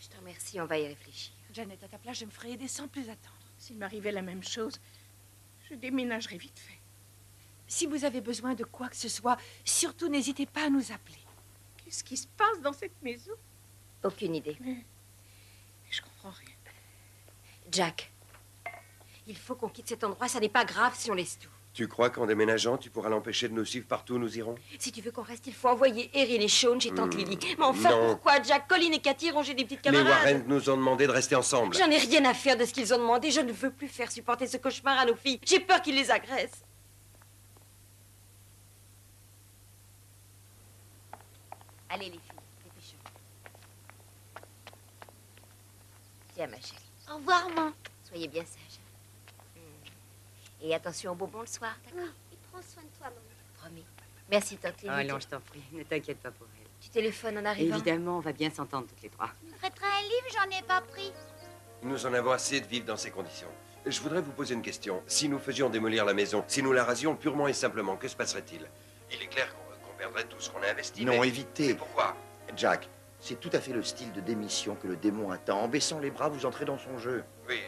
Je te remercie, on va y réfléchir. Janet, à ta place, je me ferai aider sans plus attendre. S'il m'arrivait la même chose, je déménagerais vite fait. Si vous avez besoin de quoi que ce soit, surtout n'hésitez pas à nous appeler. Qu'est-ce qui se passe dans cette maison? Aucune idée. Je comprends rien. Jack, il faut qu'on quitte cet endroit. Ça n'est pas grave si on laisse tout. Tu crois qu'en déménageant, tu pourras l'empêcher de nous suivre partout où nous irons? Si tu veux qu'on reste, il faut envoyer Erin et Sean chez Tante Hmm, Lily. Mais enfin, non. pourquoi Jack, Colin et Cathy rongent des petites Les camarades Warren nous ont demandé de rester ensemble. J'en ai rien à faire de ce qu'ils ont demandé. Je ne veux plus faire supporter ce cauchemar à nos filles. J'ai peur qu'ils les agressent. Allez, les filles, dépêchez-vous. Tiens, ma chérie. Au revoir, maman. Soyez bien sage. Et attention aux bonbons le soir, d'accord Et prends soin de toi, maman. Promis. Merci, Tante Lily. Oh non, je t'en prie, ne t'inquiète pas pour elle. Tu téléphones en arrivant Évidemment, on va bien s'entendre toutes les trois. Tu me prêteras un livre, j'en ai pas pris. Nous en avons assez de vivre dans ces conditions. Je voudrais vous poser une question. Si nous faisions démolir la maison, si nous la rasions purement et simplement, que se passerait-il? Il est clair qu'on perdrait tout ce qu'on a investi. Non, mais- évitez. Pourquoi? Jack, c'est tout à fait le style de démission que le démon attend. En baissant les bras, vous entrez dans son jeu. Oui.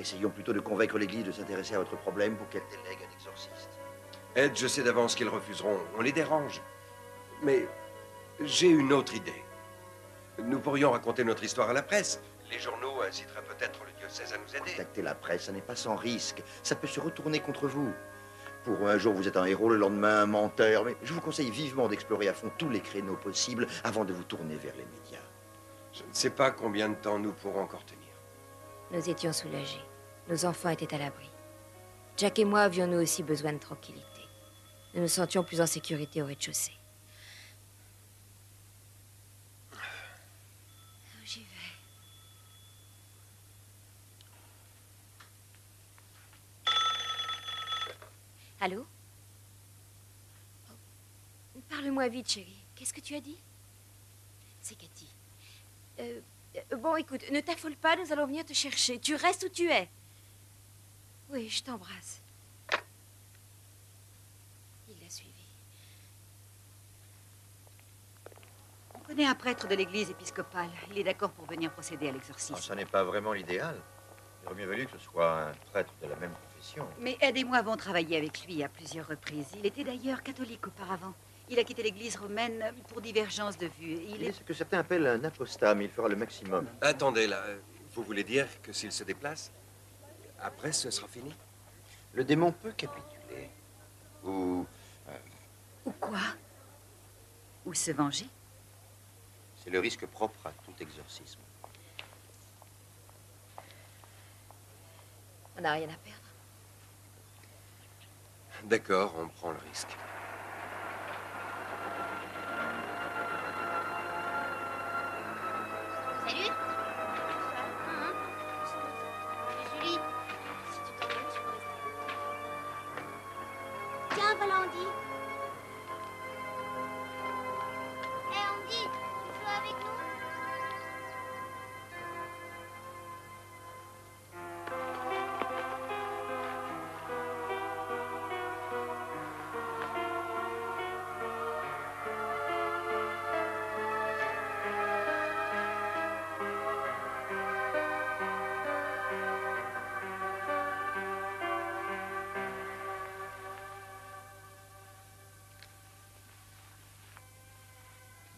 Essayons plutôt de convaincre l'Église de s'intéresser à votre problème pour qu'elle délègue un exorciste. Ed, je sais d'avance qu'ils refuseront. On les dérange. Mais j'ai une autre idée. Nous pourrions raconter notre histoire à la presse. Les journaux inciteraient peut-être le diocèse à nous aider. Contacter la presse, ça n'est pas sans risque. Ça peut se retourner contre vous. Pour un jour, vous êtes un héros, le lendemain, un menteur. Mais je vous conseille vivement d'explorer à fond tous les créneaux possibles avant de vous tourner vers les médias. Je ne sais pas combien de temps nous pourrons encore tenir. Nous étions soulagés. Nos enfants étaient à l'abri. Jack et moi avions nous aussi besoin de tranquillité. Nous nous sentions plus en sécurité au rez-de-chaussée. Oh, J'y vais. Allô? Oh, Parle-moi vite, chérie. Qu'est-ce que tu as dit? C'est Cathy. Euh, euh, bon, écoute, ne t'affole pas, nous allons venir te chercher. Tu restes où tu es. Oui, je t'embrasse. Il l'a suivi. On connaît un prêtre de l'église épiscopale. Il est d'accord pour venir procéder à l'exorcisme. Ah, ça n'est pas vraiment l'idéal. Il aurait mieux valu que ce soit un prêtre de la même confession. Mais Ed et moi avons travaillé avec lui à plusieurs reprises. Il était d'ailleurs catholique auparavant. Il a quitté l'église romaine pour divergence de vues. Il Il est est... ce que certains appellent un apostat, mais il fera le maximum. Attendez, là. Vous voulez dire que s'il se déplace, après, ce sera fini Le démon peut capituler. Ou. euh, Ou quoi? Ou se venger c'est le risque propre à tout exorcisme. On n'a rien à perdre. D'accord, on prend le risque. Salut.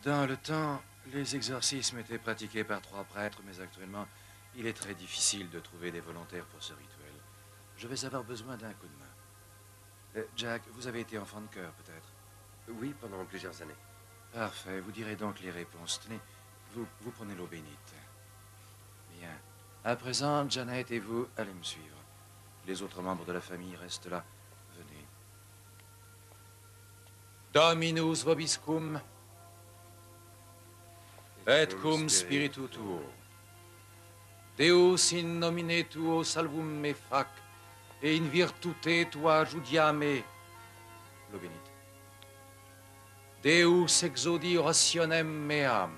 Dans le temps, les exorcismes étaient pratiqués par trois prêtres, mais actuellement, il est très difficile de trouver des volontaires pour ce rituel. Je vais avoir besoin d'un coup de main. Euh, Jack, vous avez été enfant de cœur, peut-être? Oui, pendant plusieurs années. Parfait, vous direz donc les réponses. Tenez, vous, vous prenez l'eau bénite. Bien. À présent, Janet et vous, allez me suivre. Les autres membres de la famille restent là. Venez. Dominus vobiscum, et cum spiritu tuo. Deus in nomine tuo salvum me fac, et in virtute tua judiame. Bénite. Deus exodi orationem meam,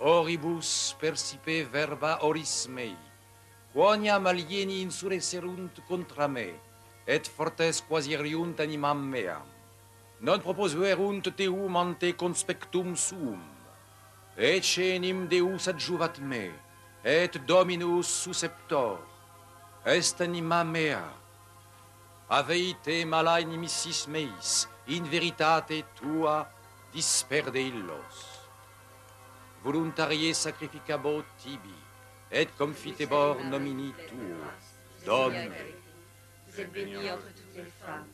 oribus percipe verba oris mei, quoniam alieni insurresserunt contra me, et fortes quasiriunt animam meam. Non proposuerunt teum ante conspectum suum, Ecce enim Deus adjuvat me, et Dominus susceptor. Est anima mea. Aveite mala inimicis meis, in veritate tua disperde illos. Voluntarie sacrificabo tibi, et confitebor nomini tuo. Domine. Vous êtes bénie entre toutes les femmes.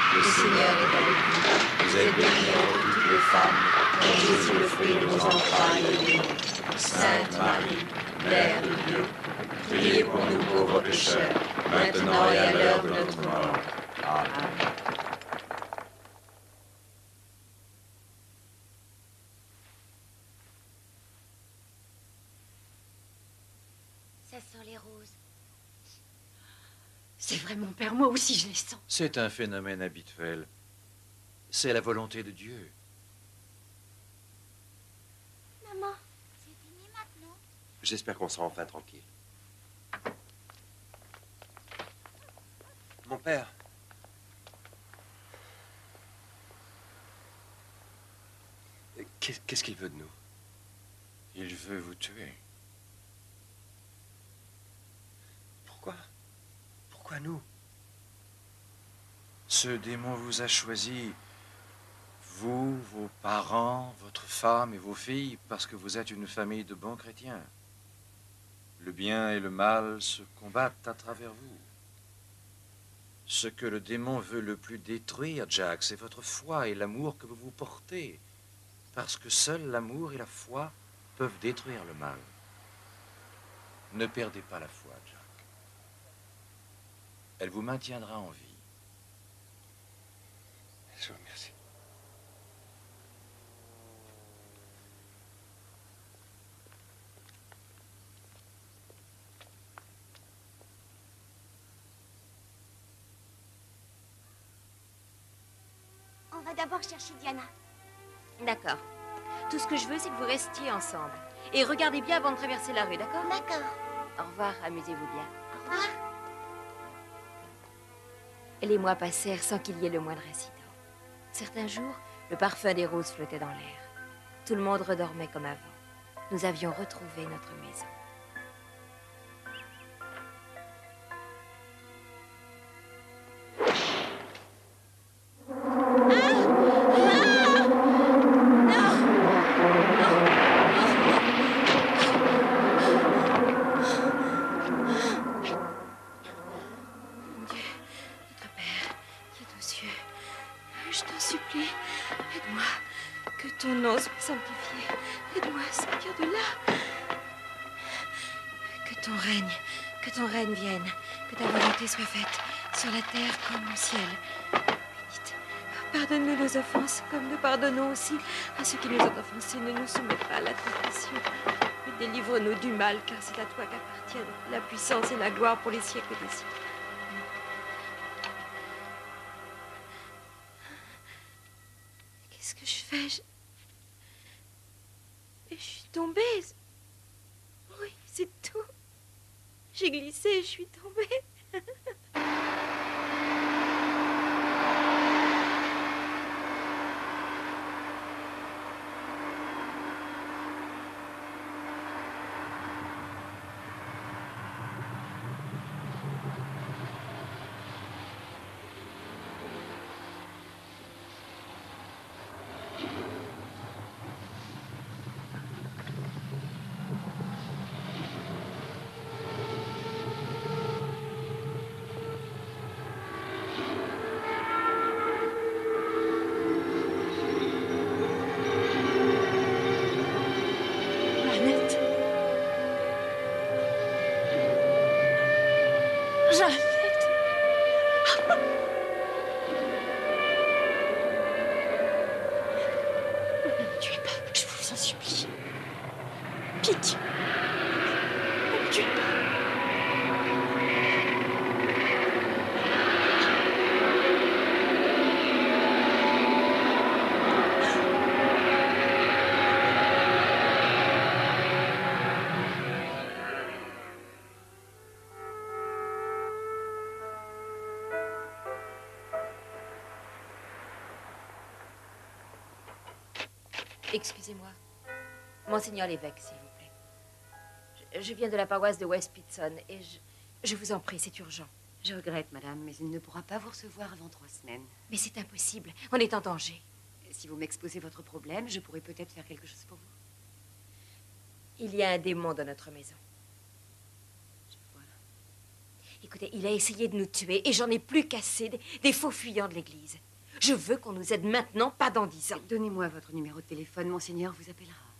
le Seigneur est avec vous. Vous êtes bénie entre toutes les femmes, et Jésus, le fruit de vos entrailles, est béni. Sainte Marie, Mère de Dieu, priez pour nous pauvres pécheurs, maintenant et à l'heure de notre mort. Amen. Ça sent les roses. C'est vrai, mon père, moi aussi je les sens. C'est un phénomène habituel. C'est la volonté de Dieu. Maman, c'est fini maintenant. J'espère qu'on sera enfin tranquille. Mon père. Qu'est- Qu'est-ce qu'il veut de nous? Il veut vous tuer. Pourquoi? Nous? Ce démon vous a choisi, vous, vos parents, votre femme et vos filles, parce que vous êtes une famille de bons chrétiens. Le bien et le mal se combattent à travers vous. Ce que le démon veut le plus détruire, Jack, c'est votre foi et l'amour que vous vous portez. Parce que seul l'amour et la foi peuvent détruire le mal. Ne perdez pas la foi, Jack. Elle vous maintiendra en vie. Je vous remercie. On va d'abord chercher Diana. D'accord. Tout ce que je veux, c'est que vous restiez ensemble. Et regardez bien avant de traverser la rue, d'accord? D'accord. Au revoir, amusez-vous bien. Au revoir. Les mois passèrent sans qu'il y ait le moindre incident. Certains jours, le parfum des roses flottait dans l'air. Tout le monde redormait comme avant. Nous avions retrouvé notre maison. Aussi à ceux qui nous ont offensés. Ne nous soumets pas à la tentation, mais délivre-nous du mal, car c'est à toi qu'appartiennent la puissance et la gloire pour les siècles des siècles. Excusez-moi. Monseigneur l'évêque, s'il vous plaît. Je, je viens de la paroisse de West Pitson et je, je vous en prie, c'est urgent. Je regrette, madame, mais il ne pourra pas vous recevoir avant trois semaines. Mais c'est impossible. On est en danger. Si vous m'exposez votre problème, je pourrais peut-être faire quelque chose pour vous. Il y a un démon dans notre maison. Écoutez, il a essayé de nous tuer et j'en ai plus des, des faux fuyants de l'église. Je veux qu'on nous aide maintenant, pas dans dix ans. Donnez-moi votre numéro de téléphone, monseigneur vous appellera.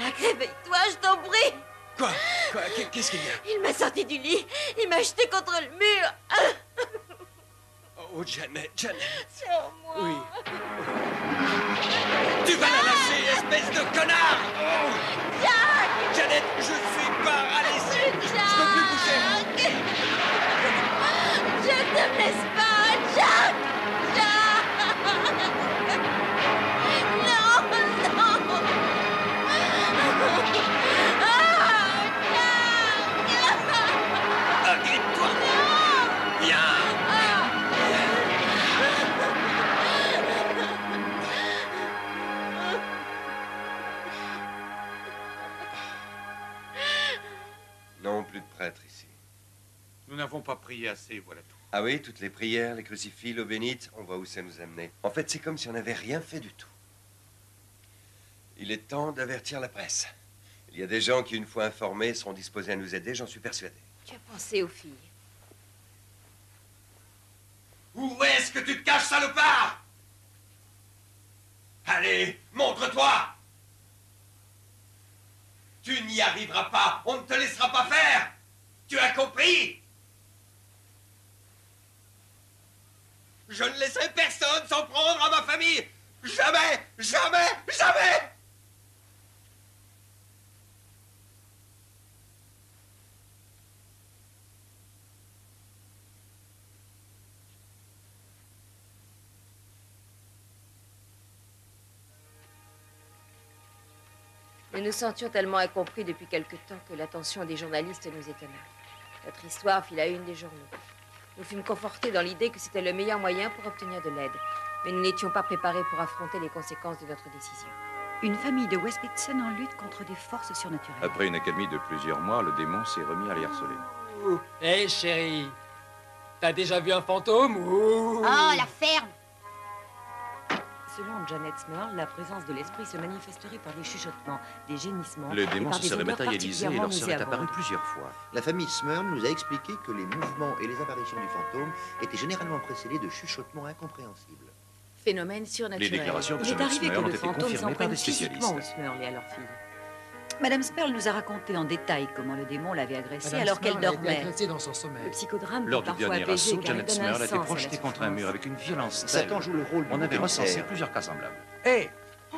Jack, réveille-toi, je t'en prie. Quoi? Quoi? Qu'est- Qu'est-ce qu'il y a? Il m'a sorti du lit. Il m'a jeté contre le mur. Oh, Janet, Janet. Sur moi. Oui. Tu vas espèce de connard oh. Jack Janet, je suis paralysé Je peux plus bouger Je te laisse pas, n'avons pas prié assez, voilà tout. Ah oui, toutes les prières, les crucifix, l'eau bénite, on voit où ça nous amenait. En fait, c'est comme si on n'avait rien fait du tout. Il est temps d'avertir la presse. Il y a des gens qui, une fois informés, seront disposés à nous aider, j'en suis persuadé. Tu as pensé aux filles? Où est-ce que tu te caches, salopard? Allez, montre-toi Tu n'y arriveras pas, on ne te laissera pas faire Tu as compris? Je ne laisserai personne s'en prendre à ma famille Jamais Jamais Jamais Nous nous sentions tellement incompris depuis quelque temps que l'attention des journalistes nous étonna. Notre histoire fit la une des journaux. Nous fûmes confortés dans l'idée que c'était le meilleur moyen pour obtenir de l'aide, mais nous n'étions pas préparés pour affronter les conséquences de notre décision. Une famille de West Pitson en lutte contre des forces surnaturelles. Après une accalmie de plusieurs mois, le démon s'est remis à les harceler. Hé, chérie, t'as déjà vu un fantôme ou... Oh, la ferme Selon Janet Smurl, la présence de l'esprit se manifesterait par des chuchotements, des gémissements. Le démon par se des serait matérialisé et leur serait apparu plusieurs fois. La famille Smurl nous a expliqué que les mouvements et les apparitions du fantôme étaient généralement précédés de chuchotements incompréhensibles. Phénomène surnaturel. Les déclarations de Il est Janet arrivé que le été fantôme confirmées s'en par prenne des physiquement spécialistes. aux Smurl et à leur fille. Madame Sperl nous a raconté en détail comment le démon l'avait agressée Madame alors qu'elle a été dormait. agressée dans son sommeil. Le psychodrame Lors du parfois dernier assaut, Janet Smurl a été projetée contre un mur avec une violence Satan telle. joue le rôle On avait recensé plusieurs cas semblables. Hé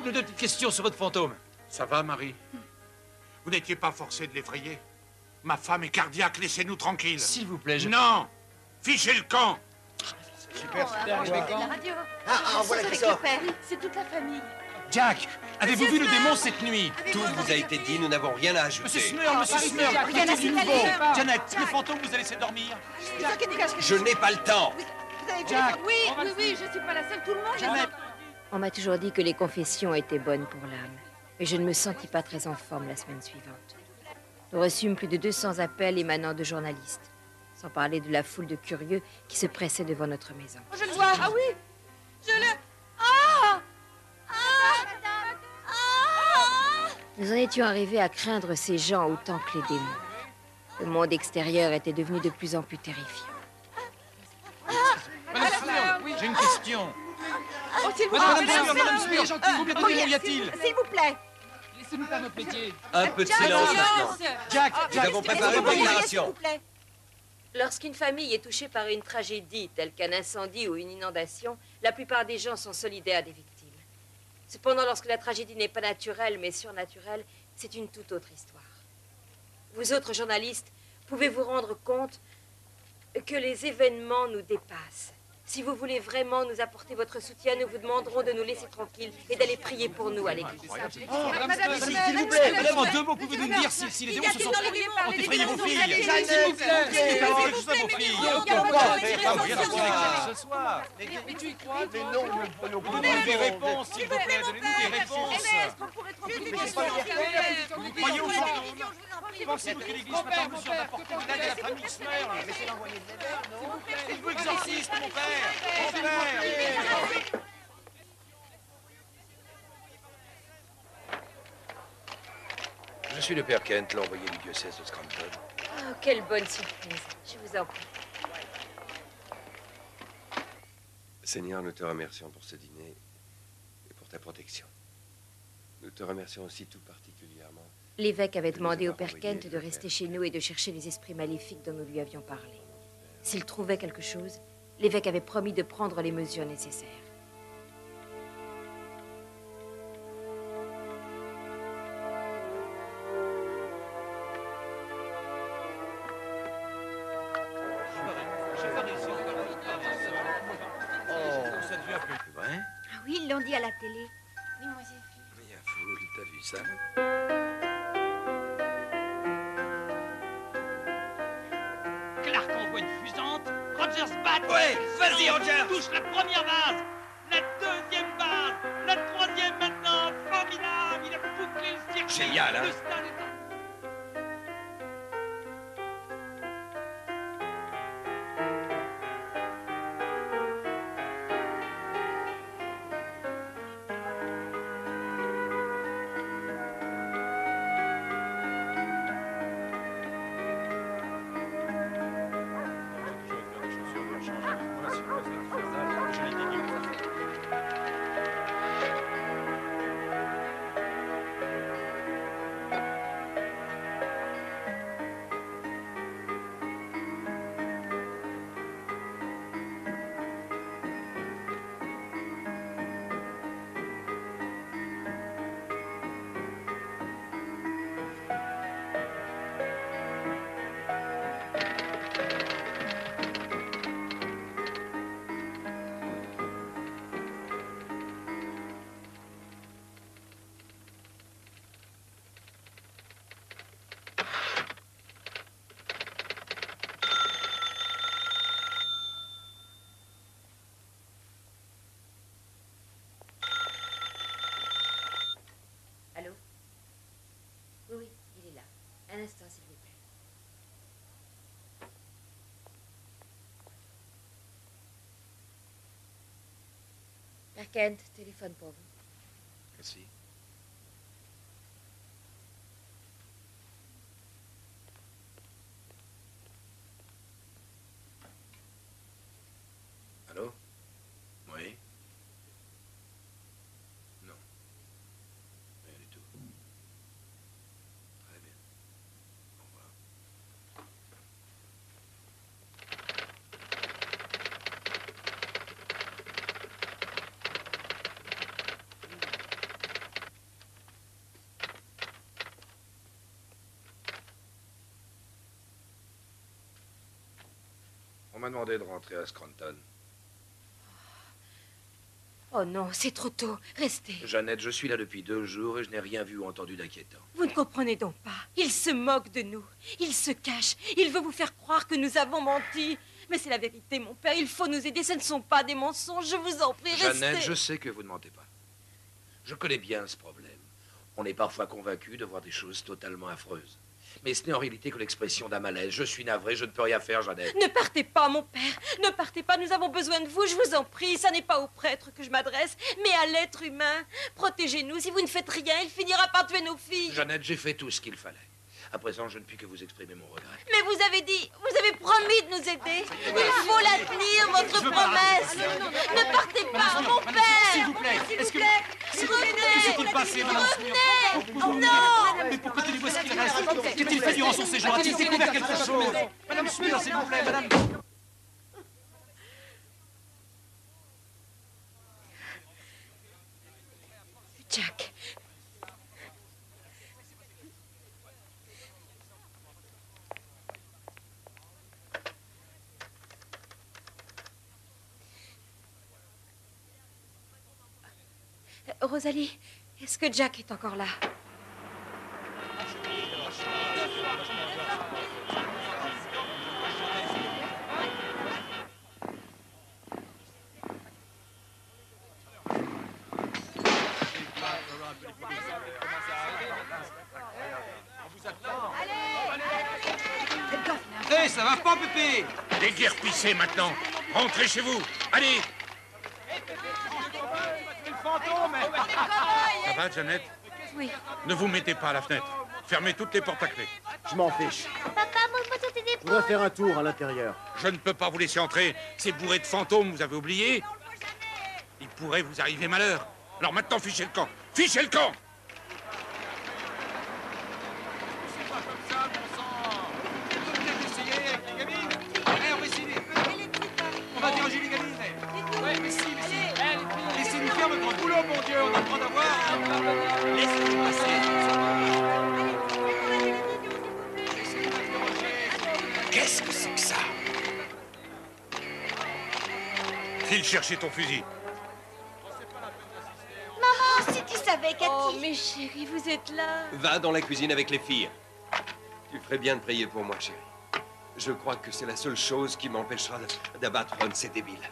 J'ai deux petites questions sur votre fantôme. Ça va, Marie? Vous n'étiez pas forcé de l'effrayer? Ma femme est cardiaque, laissez-nous tranquilles. S'il vous plaît, je... Non Fichez le camp Super, super, Oh, radio. Ah, ah, voilà qui avec sort. le père. C'est toute la famille. Jack Avez-vous vu le démon cette nuit? Tout vous a été dit, nous n'avons rien à ajouter. Monsieur Smurl, monsieur Smurl, rien du Jack, nouveau. Janet, le fantôme vous a laissé dormir? Je n'ai pas le temps Jack Oui, oui, oui, je suis pas la seule. Tout le monde Janet On m'a toujours dit que les confessions étaient bonnes pour l'âme, mais je ne me sentis pas très en forme la semaine suivante. Nous reçûmes plus de 200 appels émanant de journalistes, sans parler de la foule de curieux qui se pressaient devant notre maison. Je le vois. Ah oui. Je le. Ah. Nous en étions arrivés à craindre ces gens autant que les démons. Le monde extérieur était devenu de plus en plus terrifiant. Madame Smurl, j'ai une question. Oh, s'il vous Madame plaît. Madame gentil, combien de Oh, démons y s'il- a-t-il S'il vous plaît. Laissez-nous faire notre métier. Un peu de Jack, silence maintenant. Jack, Nous avons préparé une S'il déclaration. vous plaît. Lorsqu'une famille est touchée par une tragédie telle qu'un incendie ou une inondation, la plupart des gens sont solidaires des victimes. Cependant, lorsque la tragédie n'est pas naturelle mais surnaturelle, c'est une toute autre histoire. Vous autres journalistes, pouvez vous rendre compte que les événements nous dépassent? Si vous voulez vraiment nous apporter votre soutien, nous vous demanderons de nous laisser tranquilles et d'aller prier pour nous à l'église. Oh, Madame s'il vous plaît, madame, en deux mots, pouvez-vous nous dire si, les démons se sont... vos filles. S'il vous plaît, vous vous vos mais pas, pas mais pas ce soir Mais tu y crois, Mais non, mais donnez-nous des réponses, s'il vous plaît, donnez-nous des réponses. Vous croyez aux fantômes Pensez-vous que l'Église soit en mesure d'apporter de l'aide à la famille Mon père Je suis le père Kent, l'envoyé du diocèse de Scranton. Oh, quelle bonne surprise. Je vous en prie. Seigneur, nous te remercions pour ce dîner et pour ta protection. Nous te remercions aussi tout particulièrement. L'évêque avait demandé au père Kent de rester chez nous et de chercher les esprits maléfiques dont nous lui avions parlé. S'il trouvait quelque chose, l'évêque avait promis de prendre les mesures nécessaires. Oh. Ah oui, ils l'ont dit à la télé. Oui, moi j'ai vu. Mais il y a foule, t'as vu ça Clark envoie une fusante Rogers bat. Ouais, vas-y, Rogers. Touche la première base. La deuxième base. La troisième maintenant. Formidable. Il a bouclé le circuit. Génial, hein Le stade Père Kent, téléphone pour vous. Merci. Allô Oui Non. Rien du tout. Très bien. Au revoir. On m'a demandé de rentrer à Scranton. Oh non, c'est trop tôt. Restez. Jeannette, je suis là depuis deux jours et je n'ai rien vu ou entendu d'inquiétant. Vous ne comprenez donc pas. Il se moque de nous. Il se cache. Il veut vous faire croire que nous avons menti. Mais c'est la vérité, mon père. Il faut nous aider. Ce ne sont pas des mensonges. Je vous en prie, restez. Jeannette, je sais que vous ne mentez pas. Je connais bien ce problème. On est parfois convaincu de voir des choses totalement affreuses. Mais ce n'est en réalité que l'expression d'un malaise. Je suis navré, je ne peux rien faire, Jeannette. Ne partez pas, mon père. Ne partez pas. Nous avons besoin de vous. Je vous en prie. Ça n'est pas au prêtre que je m'adresse, mais à l'être humain. Protégez-nous. Si vous ne faites rien, il finira par tuer nos filles. Jeannette, j'ai fait tout ce qu'il fallait. À présent, je ne puis que vous exprimer mon regret. Mais vous avez dit, vous avez promis de nous aider. Il faut la tenir, votre promesse. Ne partez pas, mon père. S'il vous plaît, est-ce que... Revenez. Que s'est-il passé, madame Revenez. Oh non. Mais pourquoi tenez-vous ce qu'il reste Qu'a-t-il fait durant son séjour A-t-il découvert quelque chose Madame Smith, s'il vous plaît, madame... Jack. Rosalie, est-ce que Jack est encore là? Hé, ça va pas, Pépé? Déguerpissez maintenant. Rentrez chez vous. Allez. Le fantôme Ça va, Janet Oui. Ne vous mettez pas à la fenêtre. Fermez toutes les portes à clé. Je m'en fiche. Papa, montre-moi sur tes Je épaules. voudrais faire un tour à l'intérieur. Je ne peux pas vous laisser entrer. C'est bourré de fantômes, vous avez oublié Il pourrait vous arriver malheur. Alors maintenant, fichez le camp. Fichez le camp Dieu On a le droit d'avoir Laissez-nous passer Qu'est-ce que c'est que ça? File chercher ton fusil. savais, Cathy. Oh, mes chéris, vous êtes là. Va dans la cuisine avec les filles. Tu ferais bien de prier pour moi, chérie. Je crois que c'est la seule chose qui m'empêchera de- d'abattre un de ces débiles.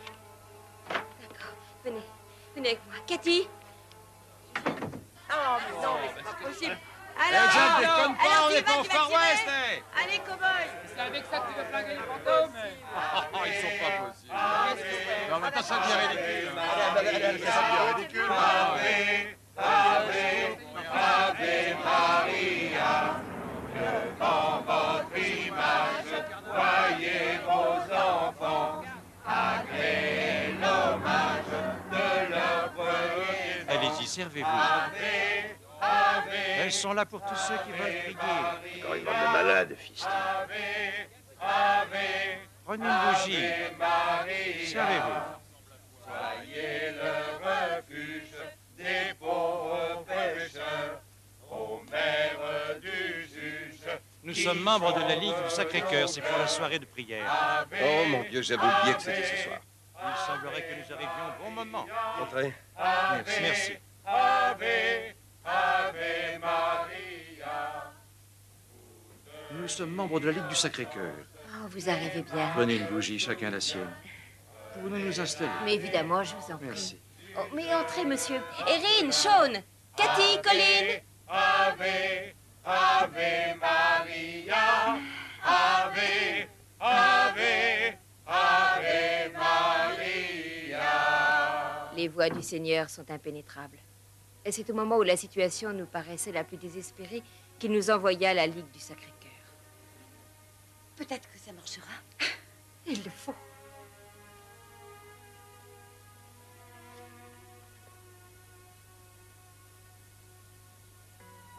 Venez, venez avec moi. Cathy Oh, mais non, mais c'est pas possible. Eh, Alors, déconne alors, pas, on est vas, pas au vas Far West, eh. Allez, cow-boy C'est avec ça que tu veux flinguer les fantômes Oh, ils sont pas possibles. Non, maintenant, ça devient ridicule. Ça devient ridicule. Ave Maria, servez-vous. Elles sont là pour tous ceux qui veulent prier. Encore une bande de malades, fils. Prenez une bougie. Servez-vous. Soyez le refuge des pauvres pécheurs, ô mère du juge. Nous sommes membres de la Ligue du Sacré-Cœur. C'est pour la soirée de prière. Oh mon Dieu, j'avais oublié que c'était ce soir. Il semblerait que nous arrivions au bon moment. Entrez. Merci. Merci. Ave, Ave Maria. Nous sommes membres de la Ligue du Sacré-Cœur. Oh, vous arrivez bien. Prenez une bougie, chacun la sienne. Pouvons-nous nous installer Mais évidemment, je vous en prie. Merci. Oh, mais entrez, monsieur. Erin, Sean, Cathy, Colin. Ave, Ave Maria. Ave, Ave, Ave Maria. Les voies du Seigneur sont impénétrables. Et c'est au moment où la situation nous paraissait la plus désespérée qu'il nous envoya à la Ligue du Sacré-Cœur. Peut-être que ça marchera. Il le faut.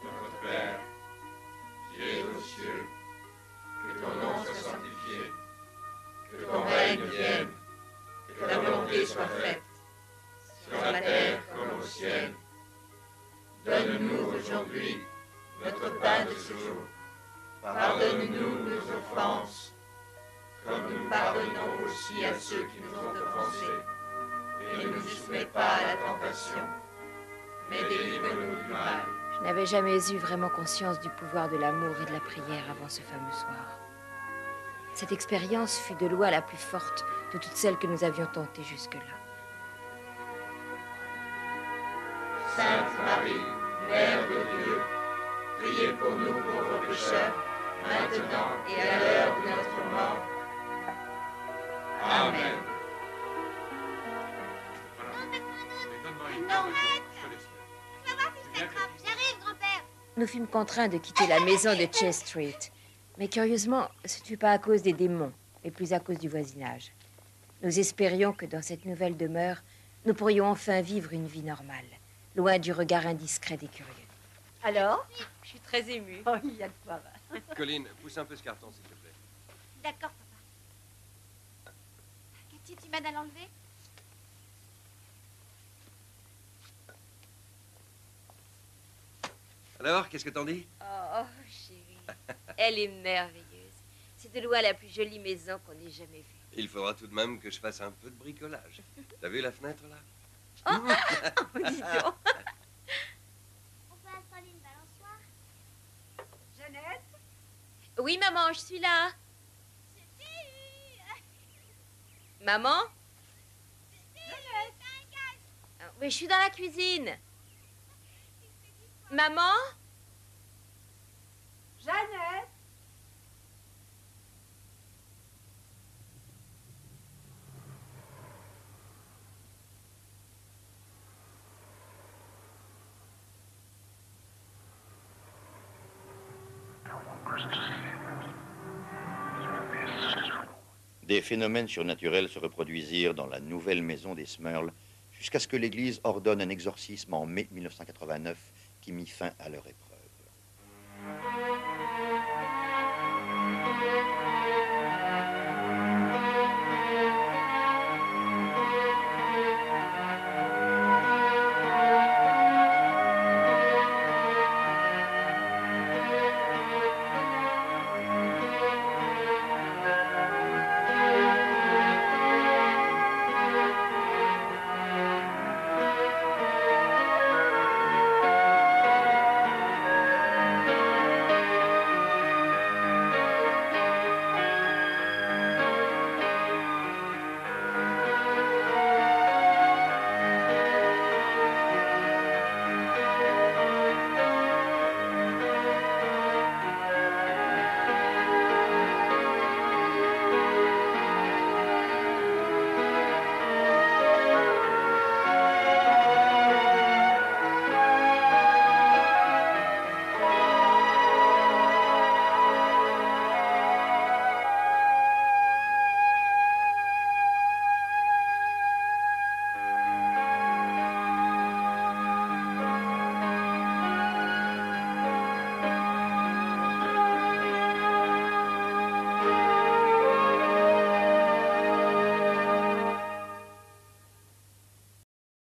Notre Père, qui es aux cieux, que ton nom soit sanctifié, que ton règne vienne, que ta volonté soit faite, sur la terre comme au ciel. Donne-nous aujourd'hui notre pain de ce jour. Pardonne-nous nos offenses, comme nous pardonnons aussi à ceux qui nous ont offensés. Et ne nous soumets pas à la tentation, mais délivre-nous du mal. Je n'avais jamais eu vraiment conscience du pouvoir de l'amour et de la prière avant ce fameux soir. Cette expérience fut de loin la plus forte de toutes celles que nous avions tentées jusque-là. Sainte Marie, Mère de Dieu, priez pour nous pauvres pécheurs, maintenant et à l'heure de notre mort. Amen. Non, J'arrive, grand-père. Nous fûmes contraints de quitter la maison de Chase Street. Mais curieusement, ce ne fut pas à cause des démons, mais plus à cause du voisinage. Nous espérions que dans cette nouvelle demeure, nous pourrions enfin vivre une vie normale, loin du regard indiscret des curieux. Alors Je suis très émue. Oh, il y a de quoi. va. Colline, pousse un peu ce carton, s'il te plaît. D'accord, papa. Cathy, tu m'aides à l'enlever? Alors, qu'est-ce que t'en dis? Oh, chérie, elle est merveilleuse. C'est de loin la plus jolie maison qu'on ait jamais vue. Il faudra tout de même que je fasse un peu de bricolage. T'as vu la fenêtre, là? Oh, dis donc. On peut installer une balançoire? Jeannette? Oui, maman, je suis là. Maman? Ah, Mais je suis dans la cuisine. Maman? Jeannette? Des phénomènes surnaturels se reproduisirent dans la nouvelle maison des Smurls jusqu'à ce que l'Église ordonne un exorcisme en mai 1989 qui mit fin à leur épreuve.